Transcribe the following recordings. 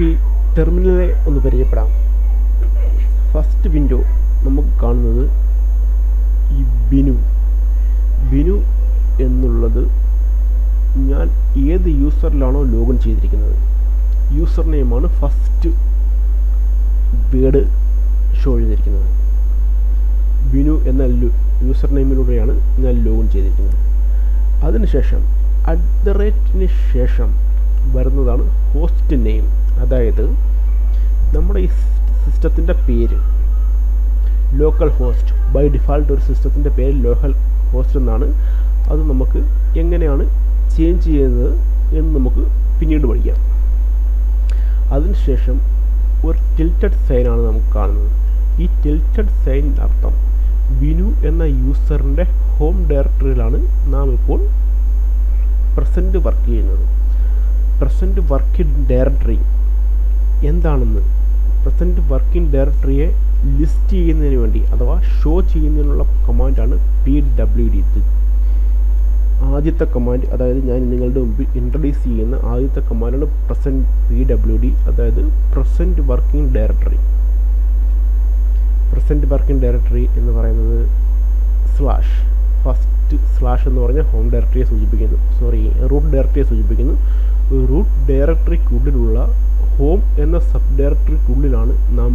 നമുക്ക് ഈ ടെർമിനലെ ഒന്ന് പരിചയപ്പെടാം. ഫസ്റ്റ് വിൻഡോ നമുക്ക് കാണുന്നത് ഈ ബിനു. ബിനു എന്നുള്ളത് ഞാൻ ഏത് യൂസറിലാണോ ലോഗിൻ ചെയ്തിരിക്കുന്നത്. യൂസർ നെയിമാണ് ഫസ്റ്റ് വേഡ് ഷോ ചെയ്തിരിക്കുന്നത്. ബിനു എന്ന യൂസർ നെയിമിലൂടെയാണ് ഞാൻ ലോഗിൻ ചെയ്തിരിക്കുന്നത്. അതിനുശേഷം അറ്റ് ദ റേറ്റിന് ശേഷം വരുന്നതാണ് ഹോസ്റ്റ് നെയിം. അതായത് നമ്മുടെ ഈ സിസ്റ്റത്തിന്റെ പേര് ലോക്കൽ ഹോസ്റ്റ്. ബൈ ഡിഫാൾട്ട് ഒരു സിസ്റ്റത്തിന്റെ പേര് ലോക്കൽ ഹോസ്റ്റ് എന്നാണ്. അത് നമുക്ക് എങ്ങനെയാണ് ചേഞ്ച് ചെയ്യുന്നത് എന്ന് നമുക്ക് പിന്നീട് പഠിക്കാം. അതിനുശേഷം ഒരു ടിൽറ്റഡ് സൈനാണ് നമുക്ക് കാണുന്നത്. ഈ ടിൽറ്റഡ് സൈൻ അർത്ഥം വിനു എന്ന യൂസറിന്റെ ഹോം ഡയറക്ടറിയിലാണ് നാം ഇപ്പോൾ പ്രസന്റ് വർക്ക് ചെയ്യുന്നത്. പ്രസന്റ് വർക്ക് ഡയറക്ടറി എന്താണെന്ന് പ്രസന്റ് വർക്കിംഗ് ഡയറക്ടറിയെ ലിസ്റ്റ് ചെയ്യുന്നതിന് വേണ്ടി അഥവാ ഷോ ചെയ്യുന്നതിനുള്ള കമാൻഡാണ് പി ഡബ്ല്യു ഡി ആദ്യത്തെ കമാൻഡ് അതായത് ഞാൻ നിങ്ങളുടെ മുമ്പിൽ ഇൻട്രൊഡ്യൂസ് ചെയ്യുന്ന ആദ്യത്തെ കമാൻഡാണ് പ്രസന്റ് പി ഡബ്ല്യു ഡി അതായത് present working directory present working directory എന്ന് പറയുന്നത് സ്ലാഷ് ഫസ്റ്റ് സ്ലാഷ് എന്ന് പറഞ്ഞാൽ ഹോം ഡയറക്ടറിയെ സൂചിപ്പിക്കുന്നു. സോറി റൂട്ട് ഡയറക്ടറിയെ സൂചിപ്പിക്കുന്നു. റൂട്ട് ഡയറക്ടറിക്കുള്ളിലുള്ള ഹോം എന്ന സബ് ഡയറക്ടറിക്കുള്ളിലാണ് നാം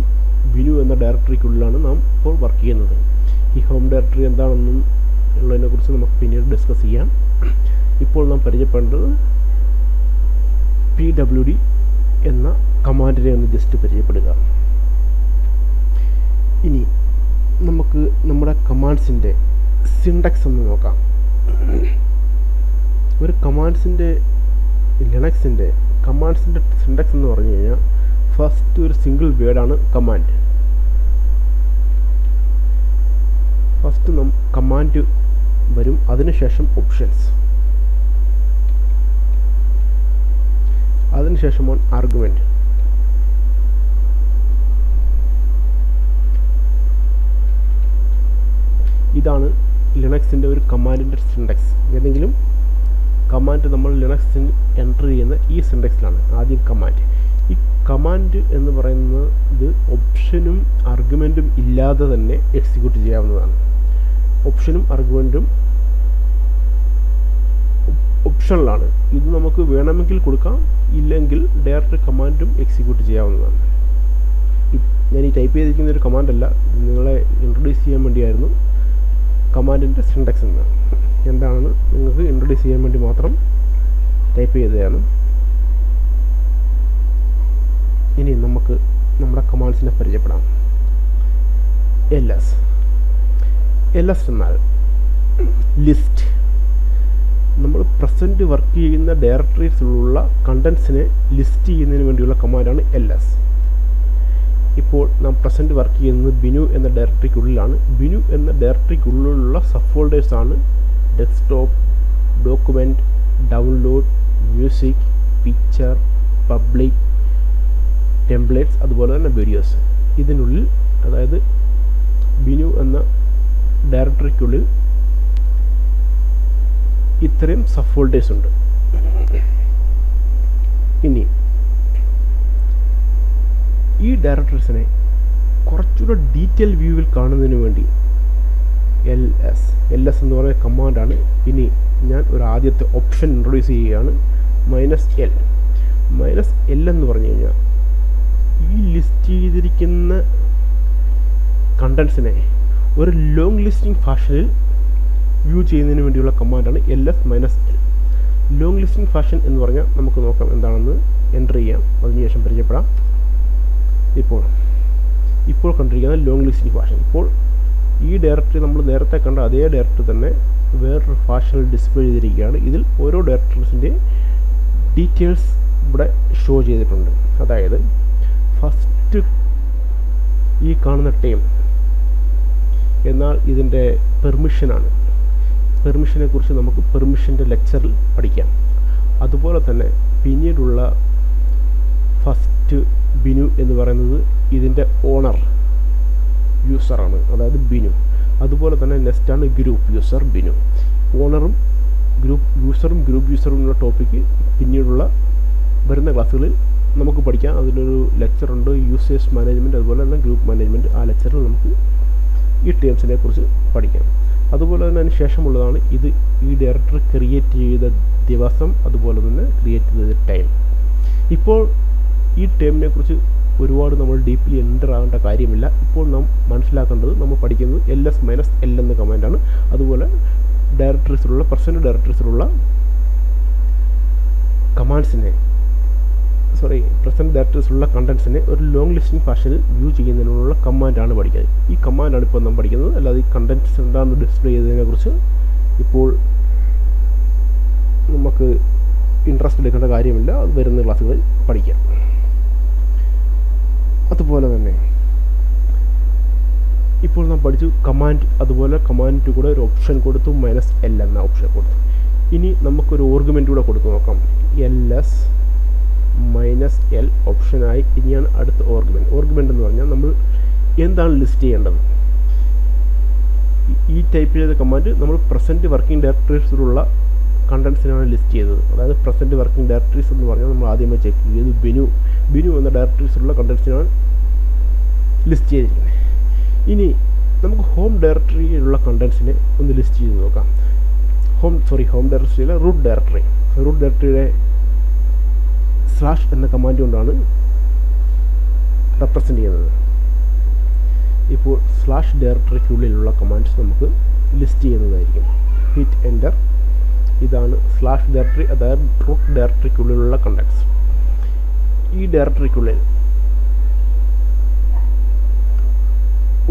ബിനു എന്ന ഡയറക്ടറിക്കുള്ളിലാണ് നാം ഇപ്പോൾ വർക്ക് ചെയ്യുന്നത്. ഈ ഹോം ഡയറക്ടറി എന്താണെന്നും ഉള്ളതിനെക്കുറിച്ച് നമുക്ക് പിന്നീട് ഡിസ്കസ് ചെയ്യാം. ഇപ്പോൾ നാം പരിചയപ്പെടേണ്ടത് പി ഡബ്ല്യു ഡി എന്ന കമാൻഡിനെ ഒന്ന് ജസ്റ്റ് പരിചയപ്പെടുക. ഇനി നമുക്ക് നമ്മുടെ കമാൻഡ്സിന്റെ സിൻഡക്സ് ഒന്ന് നോക്കാം. ഒരു കമാൻഡ്സിന്റെ ലിനക്സിന്റെ കമാൻഡ്സിന്റെ സിൻഡക്സ് എന്ന് പറഞ്ഞു കഴിഞ്ഞാൽ ഫസ്റ്റ് ഒരു സിംഗിൾ വേർഡാണ് കമാൻഡ് ഫസ്റ്റ് നം കമാൻഡ് വരും. അതിനുശേഷം ഓപ്ഷൻസ് അതിനുശേഷമാണ് ആർഗ്യുമെന്റ് ഇതാണ് ലിനക്സിന്റെ ഒരു കമാൻഡിന്റെ സിൻഡെക്സ് ഏതെങ്കിലും കമാൻഡ് നമ്മൾ ലിനക്സിൽ എന്റർ ചെയ്യുന്ന ഈ സിൻഡെക്സിലാണ് ആദ്യം കമാൻഡ് ഈ കമാൻഡ് എന്ന് പറയുന്നത് ഇത് ഓപ്ഷനും ആർഗ്യുമെന്റും ഇല്ലാതെ തന്നെ എക്സിക്യൂട്ട് ചെയ്യാവുന്നതാണ്. ഓപ്ഷനും ആർഗ്യുമെന്റും ഓപ്ഷനിലാണ് ഇത് നമുക്ക് വേണമെങ്കിൽ കൊടുക്കാം ഇല്ലെങ്കിൽ ഡയറക്റ്റ് കമാൻഡും എക്സിക്യൂട്ട് ചെയ്യാവുന്നതാണ്. ഞാൻ ഈ ടൈപ്പ് ചെയ്തിരിക്കുന്ന ഒരു കമാൻഡല്ല നിങ്ങളെ ഇൻട്രൊഡ്യൂസ് ചെയ്യാൻ വേണ്ടിയായിരുന്നു കമാൻഡിന്റെ സിൻഡെക്സ് എന്ന് എന്താണെന്ന് നിങ്ങൾക്ക് ഇൻട്രൊഡ്യൂസ് ചെയ്യാൻ വേണ്ടി മാത്രം ടൈപ്പ് ചെയ്തതാണ്. ഇനി നമുക്ക് നമ്മുടെ കമാൻഡ്സിനെ പരിചയപ്പെടാം. എൽ എസ് എൽ എസ് എന്നാൽ ലിസ്റ്റ് നമ്മൾ പ്രസന്റ് വർക്ക് ചെയ്യുന്ന ഡയറക്ടറീസിലുള്ള കണ്ടൻസിനെ ലിസ്റ്റ് ചെയ്യുന്നതിന് വേണ്ടിയുള്ള കമാൻഡാണ് എൽ എസ് ഇപ്പോൾ നാം പ്രസന്റ് വർക്ക് ചെയ്യുന്നത് ബിനു എന്ന ഡയറക്ടറിക്കുള്ളിലാണ് ബിനു എന്ന ഡയറക്ടറിക്കുള്ളിലുള്ള സബ് ഫോൾഡേഴ്സാണ് desktop document download music picture public templates അതുപോലെ തന്നെ വീഡിയോസ് ഇതിനുള്ളിൽ അതായത് ബിനു എന്ന ഡയറക്ടറിക്കുള്ളിൽ ഇത്രയും സബ് ഫോൾഡേഴ്സ് ഉണ്ട്. ഇനി ഈ ഡയറക്ടേഴ്സിനെ കുറച്ചുകൂടെ ഡീറ്റെയിൽ വ്യൂവിൽ കാണുന്നതിന് വേണ്ടി എൽ എസ് എൽ എസ് എന്ന് പറയുന്ന കമാൻഡാണ് ഇനി ഞാൻ ഒരു ആദ്യത്തെ ഓപ്ഷൻ ഇൻട്രൊഡ്യൂസ് ചെയ്യുകയാണ്. മൈനസ് എൽ മൈനസ് എൽ എന്ന് പറഞ്ഞു കഴിഞ്ഞാൽ ഈ ലിസ്റ്റ് ചെയ്തിരിക്കുന്ന കണ്ടൻസിനെ ഒരു ലോങ് ലിസ്റ്റിംഗ് ഫാഷനിൽ വ്യൂ ചെയ്യുന്നതിന് വേണ്ടിയുള്ള കമാൻഡാണ് L S minus L long listing fashion എന്ന് പറഞ്ഞാൽ നമുക്ക് നോക്കാം എന്താണെന്ന് എന്റർ ചെയ്യാം. അതിനുശേഷം പരിചയപ്പെടാം. ഇപ്പോൾ ഇപ്പോൾ കണ്ടിരിക്കുന്ന ലോങ് ലിസ്റ്റിംഗ് ഫാഷൻ ഇപ്പോൾ ഈ ഡയറക്ടറി നമ്മൾ നേരത്തെ കണ്ട അതേ ഡയറക്ടറി തന്നെ വേറൊരു ഫാഷനിൽ ഡിസ്പ്ലേ ചെയ്തിരിക്കുകയാണ്. ഇതിൽ ഓരോ ഡയറക്ടേഴ്സിന്റെ ഡീറ്റെയിൽസ് ഇവിടെ ഷോ ചെയ്തിട്ടുണ്ട്. അതായത് ഫസ്റ്റ് ഈ കാണുന്ന ടൈം. എന്നാൽ ഇതിന്റെ പെർമിഷനാണ് പെർമിഷനെ കുറിച്ച് നമുക്ക് പെർമിഷന്റെ ലെക്ചറിൽ പഠിക്കാം. അതുപോലെ തന്നെ പിന്നീടുള്ള ഫസ്റ്റ് ബിനു എന്ന് പറയുന്നത് ഇതിന്റെ ഓണർ യൂസറാണ് അതായത് ബിനു. അതുപോലെ തന്നെ നെക്സ്റ്റാണ് ഗ്രൂപ്പ് യൂസർ ബിനു. ഓണറും ഗ്രൂപ്പ് യൂസറും ഗ്രൂപ്പ് യൂസറും എന്നുള്ള ടോപ്പിക്ക് പിന്നീടുള്ള വരുന്ന ക്ലാസ്സുകളിൽ നമുക്ക് പഠിക്കാം. അതിലൊരു ലെക്ചറുണ്ട് യൂസേഴ്സ് മാനേജ്മെന്റ് അതുപോലെ തന്നെ ഗ്രൂപ്പ് മാനേജ്മെന്റ് ആ ലെക്ചറിൽ നമുക്ക് ഈ ടേംസിനെ കുറിച്ച് പഠിക്കാം. അതുപോലെ തന്നെ അതിന് ശേഷമുള്ളതാണ് ഇത് ഈ ഡയറക്ടർ ക്രിയേറ്റ് ചെയ്ത ദിവസം അതുപോലെ തന്നെ ക്രിയേറ്റ് ചെയ്ത ടൈം ഇപ്പോൾ ഈ ടേമിനെ കുറിച്ച് ഒരുപാട് നമ്മൾ ഡീപ്ലി എന്റർ ആകേണ്ട കാര്യമില്ല. ഇപ്പോൾ നാം മനസ്സിലാക്കേണ്ടത് നമ്മൾ പഠിക്കുന്നത് എൽ എസ് മൈനസ് എൽ എന്ന കമാൻഡാണ് അതുപോലെ ഡയറക്ടറീസിലുള്ള പ്രസന്റ് ഡയറക്ടറീസിലുള്ള കമാൻഡ്സിനെ സോറി പ്രസന്റ് ഡയറക്ടറീസിലുള്ള കണ്ടൻസിനെ ഒരു ലോങ് ലിസ്റ്റിംഗ് ഫാഷനിൽ വ്യൂ ചെയ്യുന്നതിനുള്ള കമാൻഡാണ് പഠിക്കുന്നത്. ഈ കമാൻഡാണ് ഇപ്പോൾ നാം പഠിക്കുന്നത്. അല്ലാതെ ഈ കണ്ടൻസ് എന്താണെന്ന് ഡിസ്പ്ലേ ചെയ്തതിനെക്കുറിച്ച് ഇപ്പോൾ നമുക്ക് ഇൻട്രസ്റ്റ് എടുക്കേണ്ട കാര്യമില്ല. അത് വരുന്ന ക്ലാസ്സുകളിൽ പഠിക്കാം. അതുപോലെ തന്നെ. ഇപ്പോൾ നാം പഠിച്ചു കമാൻഡ് അതുപോലെ കമാൻഡ് കൂടെ ഒരു ഓപ്ഷൻ കൊടുത്തു മൈനസ് എൽ എന്ന ഓപ്ഷൻ കൊടുത്തു. ഇനി നമുക്കൊരു ഓർഗ്യുമെന്റ് കൂടെ കൊടുത്തു നോക്കാം. എൽ എസ് മൈനസ് എൽ ഓപ്ഷനായി ഇനിയാണ് അടുത്ത ഓർഗ്യുമെന്റ് ഓർഗ്യുമെന്റ് എന്ന് പറഞ്ഞാൽ നമ്മൾ എന്താണ് ലിസ്റ്റ് ചെയ്യേണ്ടത്? ഈ ടൈപ്പ് ചെയ്ത കമാൻഡ് നമ്മൾ പ്രസന്റ് വർക്കിംഗ് ഡയറക്ടറീസിലുള്ള കണ്ടൻസിനാണ് ലിസ്റ്റ് ചെയ്തത് അതായത് പ്രസന്റ് വർക്കിംഗ് ഡയറക്ടറീസ് എന്ന് പറഞ്ഞാൽ നമ്മൾ ആദ്യമേ ചെക്ക് ചെയ്ത്. ബിനു ബിനു എന്ന ഡയറക്ടറീസിലുള്ള കണ്ടൻസിനാണ് ലിസ്റ്റ് ചെയ്തിരിക്കുന്നത്. ഇനി നമുക്ക് ഹോം ഡയറക്ടറിയിലുള്ള കണ്ടൻസിനെ ഒന്ന് ലിസ്റ്റ് ചെയ്ത് നോക്കാം. ഹോം സോറി ഹോം ഡയറക്ടറിയിലെ റൂട്ട് ഡയറക്ടറി റൂട്ട് ഡയറക്ടറിയുടെ സ്ലാഷ് എന്ന കമാൻഡ് കൊണ്ടാണ് റെപ്രസെന്റ് ചെയ്യുന്നത്. ഇപ്പോൾ സ്ലാഷ് ഡയറക്ടറിക്കുള്ളിലുള്ള കമാൻഡ്സ് നമുക്ക് ലിസ്റ്റ് ചെയ്യുന്നതായിരിക്കും. ഹിറ്റ് എന്റർ ഇതാണ് സ്ലാഷ് ഡയറക്ടറി അതായത് റൂട്ട് ഡയറക്ടറിക്കുള്ളിലുള്ള കണ്ടക്ട്സ് ഈ ഡയറക്ടറിക്കുള്ളിൽ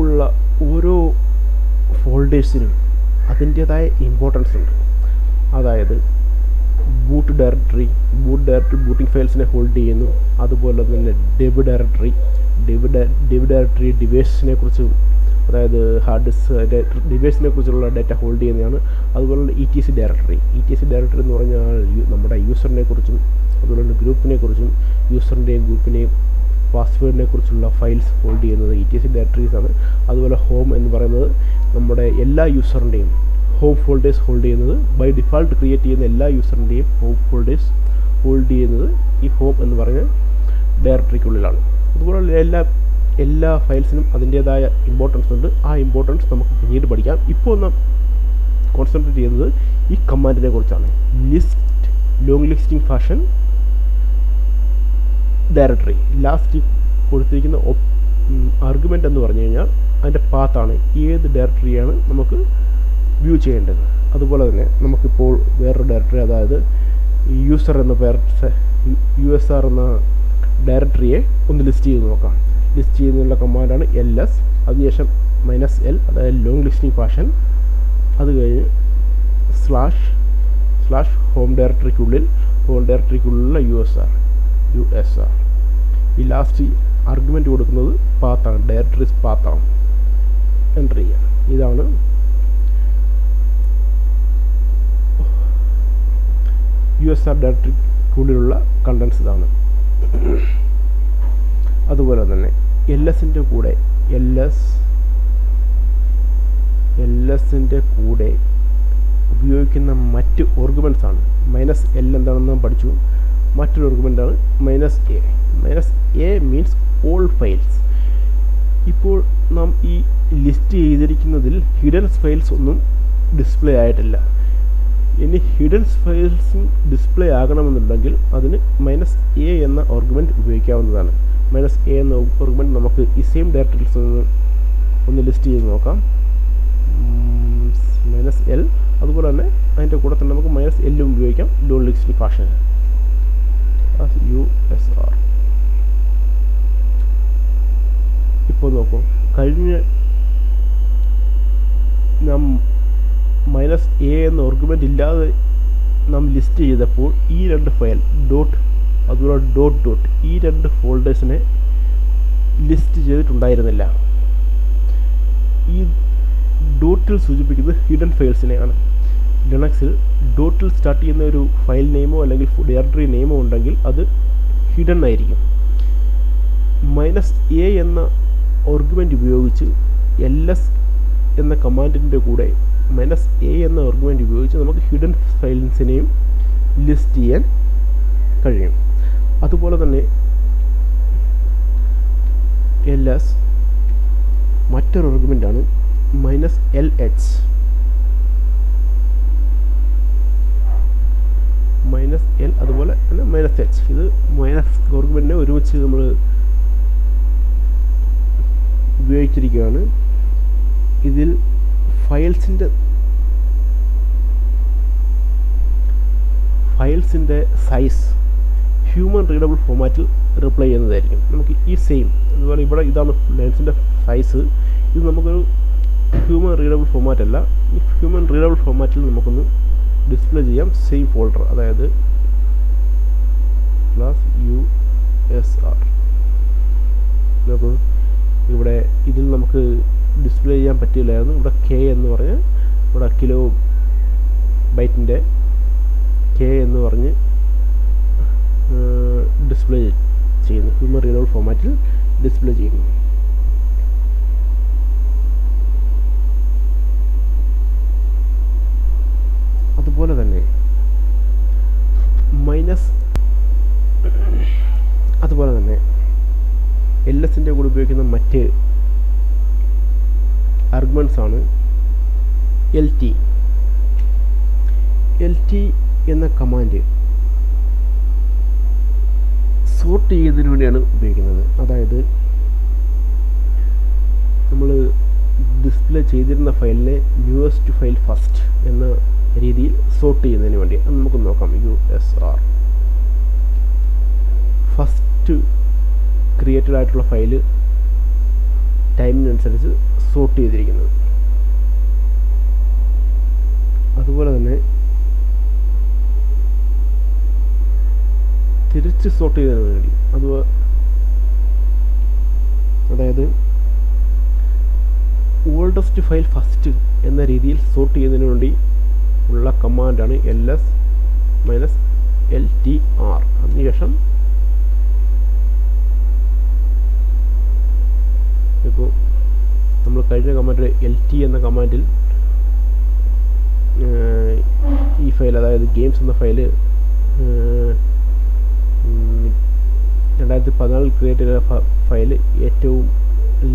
ഉള്ള ഓരോ ഫോൾഡേഴ്സിനും അതിന്റേതായ ഇമ്പോർട്ടൻസ് ഉണ്ട്. അതായത് boot directory boot directory booting ഫയൽസിനെ hold ചെയ്യുന്നു. അതുപോലെ തന്നെ dev directory dev dev directory ഡിവൈസിനെ കുറിച്ചും അതായത് ഹാർഡ് ഡിസ്ക് ഡിവൈസിനെ കുറിച്ചുള്ള ഡാറ്റ ഹോൾഡ് ചെയ്യുന്നതാണ്. അതുപോലെ E T C directory E T C directory എന്ന് പറഞ്ഞാൽ നമ്മുടെ യൂസറിനെ കുറിച്ചും അതുപോലെ തന്നെ ഗ്രൂപ്പിനെ കുറിച്ചും യൂസറിന്റെയും ഗ്രൂപ്പിനെയും പാസ്വേഡിനെ കുറിച്ചുള്ള ഫയൽസ് ഹോൾഡ് ചെയ്യുന്നത് ഇ ടി സി ഡയറക്ടറീസ് ആണ്. അതുപോലെ ഹോം എന്ന് പറയുന്നത് നമ്മുടെ എല്ലാ യൂസറിന്റെയും ഹോം ഫോൾഡേഴ്സ് ഹോൾഡ് ചെയ്യുന്നത്. ബൈ ഡിഫാൾട്ട് ക്രിയേറ്റ് ചെയ്യുന്ന എല്ലാ യൂസറിന്റെയും ഹോം ഫോൾഡേഴ്സ് ഹോൾഡ് ചെയ്യുന്നത് ഈ ഹോം എന്ന് പറഞ്ഞ ഡയറക്ടറിക്കുള്ളിലാണ് അതുപോലെ എല്ലാ എല്ലാ ഫയൽസിനും അതിന്റേതായ ഇമ്പോർട്ടൻസ് ഉണ്ട്. ആ ഇമ്പോർട്ടൻസ് നമുക്ക് പിന്നീട് പഠിക്കാം. ഇപ്പോൾ നാം കോൺസെൻട്രേറ്റ് ചെയ്യുന്നത് ഈ കമാൻഡിനെ കുറിച്ചാണ്. List long listing fashion directory last കൊടുത്തിരിക്കുന്ന ആർഗ്യുമെന്റ് എന്ന് പറഞ്ഞു കഴിഞ്ഞാൽ അതിന്റെ പാത്താണ് ഏത് ഡയറക്ടറിയാണ് നമുക്ക് വ്യൂ ചെയ്യേണ്ടത്. അതുപോലെ തന്നെ നമുക്കിപ്പോൾ വേറൊരു ഡയറക്ടറി അതായത് യൂസർ എന്ന പേർ യു എസ് ആർ എന്ന ഡയറക്ടറിയെ ഒന്ന് ലിസ്റ്റ് ചെയ്ത് നോക്കാം. ലിസ്റ്റ് ചെയ്യുന്നതിനുള്ള കമാൻഡാണ് എൽ എസ് അതിനുശേഷം മൈനസ് എൽ അതായത് ലോങ് ലിസ്റ്റിംഗ് ഫാഷൻ അത് കഴിഞ്ഞ് സ്ലാഷ് സ്ലാഷ് ഹോം ഡയറക്ടറിക്കുള്ളിൽ home ഡയറക്ടറിക്കുള്ളിലുള്ള U S R U S R ഈ ലാസ്റ്റ് ആർഗ്യുമെന്റ് കൊടുക്കുന്നത് പാത്താണ് ഡയറക്ടറിസ് പാത്താണ് എന്റർ ചെയ്യുക ഇതാണ് യു എസ് ആർ ഡയറക്ടറിക്കുള്ളിലുള്ള കണ്ടൻസ് ഇതാണ്. അതുപോലെ തന്നെ എൽ എസിന്റെ കൂടെ. എൽ എസ് എൽ എസിന്റെ കൂടെ ഉപയോഗിക്കുന്ന മറ്റ് ഓർഗ്യുമെന്റ്സ് ആണ്. മൈനസ് എൽ എന്താണെന്ന് നാം പഠിച്ചു. മറ്റൊരു ഓർഗുമെന്റാണ് minus A minus A means all files ഇപ്പോൾ നാം ഈ ലിസ്റ്റ് ചെയ്തിരിക്കുന്നതിൽ ഹിഡൻ ഫയൽസ് ഒന്നും ഡിസ്പ്ലേ ആയിട്ടില്ല. ഇനി ഹിഡൻ ഫയൽസും ഡിസ്പ്ലേ ആകണമെന്നുണ്ടെങ്കിൽ അതിന് മൈനസ് എ എന്ന ഓർഗുമെന്റ് ഉപയോഗിക്കാവുന്നതാണ്. മൈനസ് എ എന്ന ഓർഗ്യുമെന്റ് നമുക്ക് ഈ സെയിം ഡയറക്ടറിൽസ് ഒന്ന് ലിസ്റ്റ് ചെയ്ത് നോക്കാം. മൈനസ് എൽ അതുപോലെ തന്നെ അതിന്റെ കൂടെ തന്നെ നമുക്ക് മൈനസ് എല്ലും ഉപയോഗിക്കാം. Long listing fashion U S R ഇപ്പോൾ നോക്കൂ. കഴിഞ്ഞ നാം മൈനസ് എ എന്ന ഓർഗ്യുമെന്റ് ഇല്ലാതെ നാം ലിസ്റ്റ് ചെയ്തപ്പോൾ ഈ രണ്ട് ഫയൽ ഡോട്ട് അതുപോലെ ഡോട്ട് ഡോട്ട് ഈ രണ്ട് ഫോൾഡേഴ്സിനെ ലിസ്റ്റ് ചെയ്തിട്ടുണ്ടായിരുന്നില്ല. ഈ ഡോട്ടിൽ സൂചിപ്പിക്കുന്നത് ഹിഡൻ ഫയൽസിനെയാണ് ലിനക്സിൽ ഡോട്ടിൽ സ്റ്റാർട്ട് ചെയ്യുന്ന ഒരു ഫയൽ നെയിമോ അല്ലെങ്കിൽ ഡയറക്ടറി നെയിമോ ഉണ്ടെങ്കിൽ അത് ഹിഡൻ ആയിരിക്കും. മൈനസ് എ എന്ന ഓർഗ്യുമെന്റ് ഉപയോഗിച്ച് എൽ എസ് എന്ന കമാൻഡിന്റെ കൂടെ മൈനസ് എ എന്ന ഓർഗ്യുമെന്റ് ഉപയോഗിച്ച് നമുക്ക് ഹിഡൻ ഫയൽസിനെയും ലിസ്റ്റ് ചെയ്യാൻ കഴിയും. അതുപോലെ തന്നെ എൽ എസ് മറ്റൊരു ആർഗ്യുമെന്റാണ് minus L H minus L അതുപോലെ തന്നെ മൈനസ് എച്ച് ഇത് മൈനസ് ഗവർമെന്റിനെ ഒരുമിച്ച് നമ്മൾ ഉപയോഗിച്ചിരിക്കുകയാണ്. ഇതിൽ ഫയൽസിന്റെ ഫയൽസിന്റെ സൈസ് ഹ്യൂമൻ റീഡബിൾ ഫോമാറ്റിൽ റിപ്ലൈ ചെയ്യുന്നതായിരിക്കും. നമുക്ക് ഈ സെയിം അതുപോലെ ഇവിടെ ഇതാണ് ലെൻസിന്റെ സൈസ് ഇത് നമുക്കൊരു ഹ്യൂമൻ റീഡബിൾ ഫോമാറ്റ് അല്ല. ഈ ഹ്യൂമൻ റീഡബിൾ ഫോമാറ്റിൽ നമുക്കൊന്ന് ഡിസ്പ്ലേ ചെയ്യാം. സെയിം ഫോൾഡർ അതായത് പ്ലസ് യു എസ് ആർ നമുക്ക് ഇവിടെ ഇതിൽ നമുക്ക് ഡിസ്പ്ലേ ചെയ്യാൻ പറ്റില്ലായിരുന്നു. ഇവിടെ കെ എന്ന് പറഞ്ഞ് ഇവിടെ കിലോ ബൈറ്റിന്റെ കെ എന്ന് പറഞ്ഞ് ഡിസ്പ്ലേ ചെയ്യുന്നു. ഹ്യൂമൻ റീഡബിൾ ഫോമാറ്റിൽ ഡിസ്പ്ലേ ചെയ്യുന്നു. അതുപോലെ തന്നെ മൈനസ് അതുപോലെ തന്നെ എൽ എസിന്റെ കൂടെ ഉപയോഗിക്കുന്ന മറ്റ് ആർഗ്യുമെന്റ്സ് ആണ് എൽ ടി എൽ ടി എന്ന കമാൻഡ് സോർട്ട് ചെയ്യുന്നതിന് വേണ്ടിയാണ് ഉപയോഗിക്കുന്നത്. അതായത് നമ്മൾ ഡിസ്പ്ലേ ചെയ്തിരുന്ന ഫയലിനെ ന്യൂവസ്റ്റ് ഫയൽ ഫസ്റ്റ് എന്ന രീതിയിൽ സോർട്ട് ചെയ്യുന്നതിന് വേണ്ടി. അത് നമുക്ക് നോക്കാം. U S R first created ആയിട്ടുള്ള ഫയൽ ടൈമിനനുസരിച്ച് സോർട്ട് ചെയ്തിരിക്കുന്നത്. അതുപോലെ തന്നെ തിരിച്ച് സോർട്ട് ചെയ്താൽ വേണ്ടി അത് അതായത് ഓൾഡസ്റ്റ് ഫയൽ ഫസ്റ്റ് എന്ന രീതിയിൽ സോർട്ട് ചെയ്യുന്നതിന് വേണ്ടി ഉള്ള കമാൻഡാണ് L S minus L T R. അതിനുശേഷം ഇപ്പോൾ നമ്മൾ കഴിഞ്ഞ കമാൻഡ് എൽ ടി എന്ന കമാൻഡിൽ ഈ ഫയൽ അതായത് ഗെയിംസ് എന്ന ഫയൽ രണ്ടായിരത്തി പതിനാലിൽ ക്രിയേറ്റ് ചെയ്ത ഫയൽ ഏറ്റവും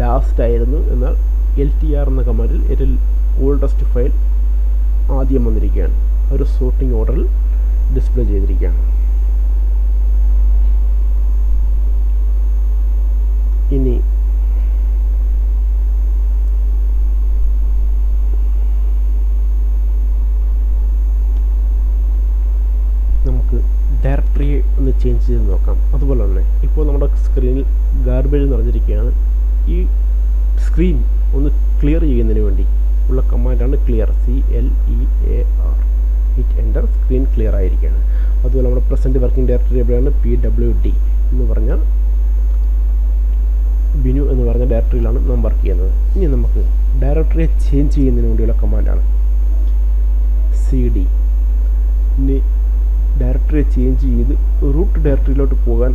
ലാസ്റ്റ് ആയിരുന്നു. എന്നാൽ എൽ ടി ആർ എന്ന കമാൻഡിൽ ഏറ്റവും ഓൾഡസ്റ്റ് ഫയൽ ആദ്യം വന്നിരിക്കുകയാണ്. ഒരു സോർട്ടിംഗ് ഓർഡറിൽ ഡിസ്പ്ലേ ചെയ്തിരിക്കുകയാണ്. ഇനി നമുക്ക് ഡയറക്ടറിയെ ഒന്ന് ചേഞ്ച് ചെയ്ത് നോക്കാം. അതുപോലെ തന്നെ ഇപ്പോൾ നമ്മുടെ സ്ക്രീനിൽ ഗാർബേജ് നിറഞ്ഞിരിക്കുകയാണ് ഈ സ്ക്രീൻ ഒന്ന് ക്ലിയർ ചെയ്യുന്നതിന് വേണ്ടി ഉള്ള കമാൻഡാണ് clear C L E A R hit enter screen clear ആയിരിക്കുകയാണ്. അതുപോലെ നമ്മുടെ പ്രസന്റ് വർക്കിംഗ് ഡയറക്ടറി എവിടെയാണ് പി ഡബ്ല്യു ഡി എന്ന് പറഞ്ഞാൽ ബിനു എന്ന് പറഞ്ഞ ഡയറക്ടറിയിലാണ് നാം വർക്ക് ചെയ്യുന്നത്. ഇനി നമുക്ക് ഡയറക്ടറിയെ ചേഞ്ച് ചെയ്യുന്നതിന് വേണ്ടിയുള്ള കമാൻഡാണ് സി ഡി ഇനി ഡയറക്ടറി ചേഞ്ച് ചെയ്ത് റൂട്ട് ഡയറക്ടറിയിലോട്ട് പോകാൻ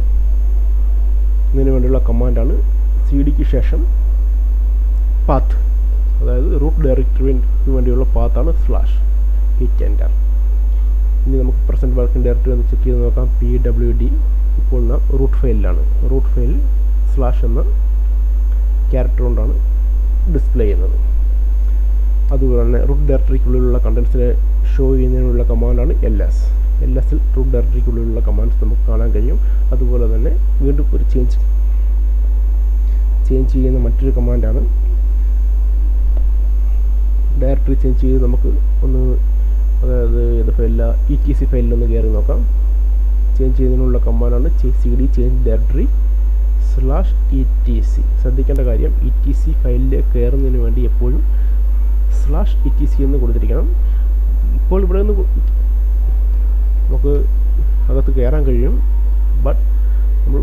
ഇതിനു വേണ്ടിയുള്ള കമാൻഡാണ് സി ഡിക്ക് ശേഷം പാത്ത് അതായത് റൂട്ട് ഡയറക്ടറിക്ക് വേണ്ടിയുള്ള പാത്താണ് സ്ലാഷ് ഹിറ്റ് എന്റർ ഇനി നമുക്ക് പ്രസന്റ് വർക്കിംഗ് ഡയറക്ടറി ഒന്ന് ചെക്ക് ചെയ്ത് നോക്കാം. പി ഡബ്ല്യു ഡി ഇപ്പോൾ നാം റൂട്ട് ഫയലിലാണ് റൂട്ട് ഫയലിൽ സ്ലാഷ് എന്ന ക്യാരക്ടർ കൊണ്ടാണ് ഡിസ്പ്ലേ ചെയ്യുന്നത്. അതുപോലെ തന്നെ റൂട്ട് ഡയറക്ടറിക്കുള്ളിലുള്ള കണ്ടൻസിനെ ഷോ ചെയ്യുന്നതിനുള്ള കമാൻഡാണ് എൽ എസ് എൽ എസിൽ റൂട്ട് ഡയറക്ടറിക്കുള്ളിലുള്ള കമാൻഡ്സ് നമുക്ക് കാണാൻ കഴിയും. അതുപോലെ തന്നെ വീണ്ടും ഒരു ചേഞ്ച് ചേഞ്ച് ചെയ്യുന്ന മറ്റൊരു കമാൻഡാണ് ഡയറക്ടറി ചേഞ്ച് ചെയ്ത് നമുക്ക് ഒന്ന് അതായത് ഏത് ഫയലില്ല ഇ ടി സി ഫയലിലൊന്ന് കയറി നോക്കാം. ചേഞ്ച് ചെയ്യുന്നതിനുള്ള കമാൻഡാണ് C D change directory slash E T C ശ്രദ്ധിക്കേണ്ട കാര്യം ഇ ടി സി ഫയലിലേക്ക് കയറുന്നതിന് വേണ്ടി എപ്പോഴും സ്ലാഷ് ഇ ടി സി എന്ന് കൊടുത്തിരിക്കണം. ഇപ്പോൾ ഇവിടെ നിന്ന് നമുക്ക് അകത്ത് കയറാൻ കഴിയും. ബട്ട് നമ്മൾ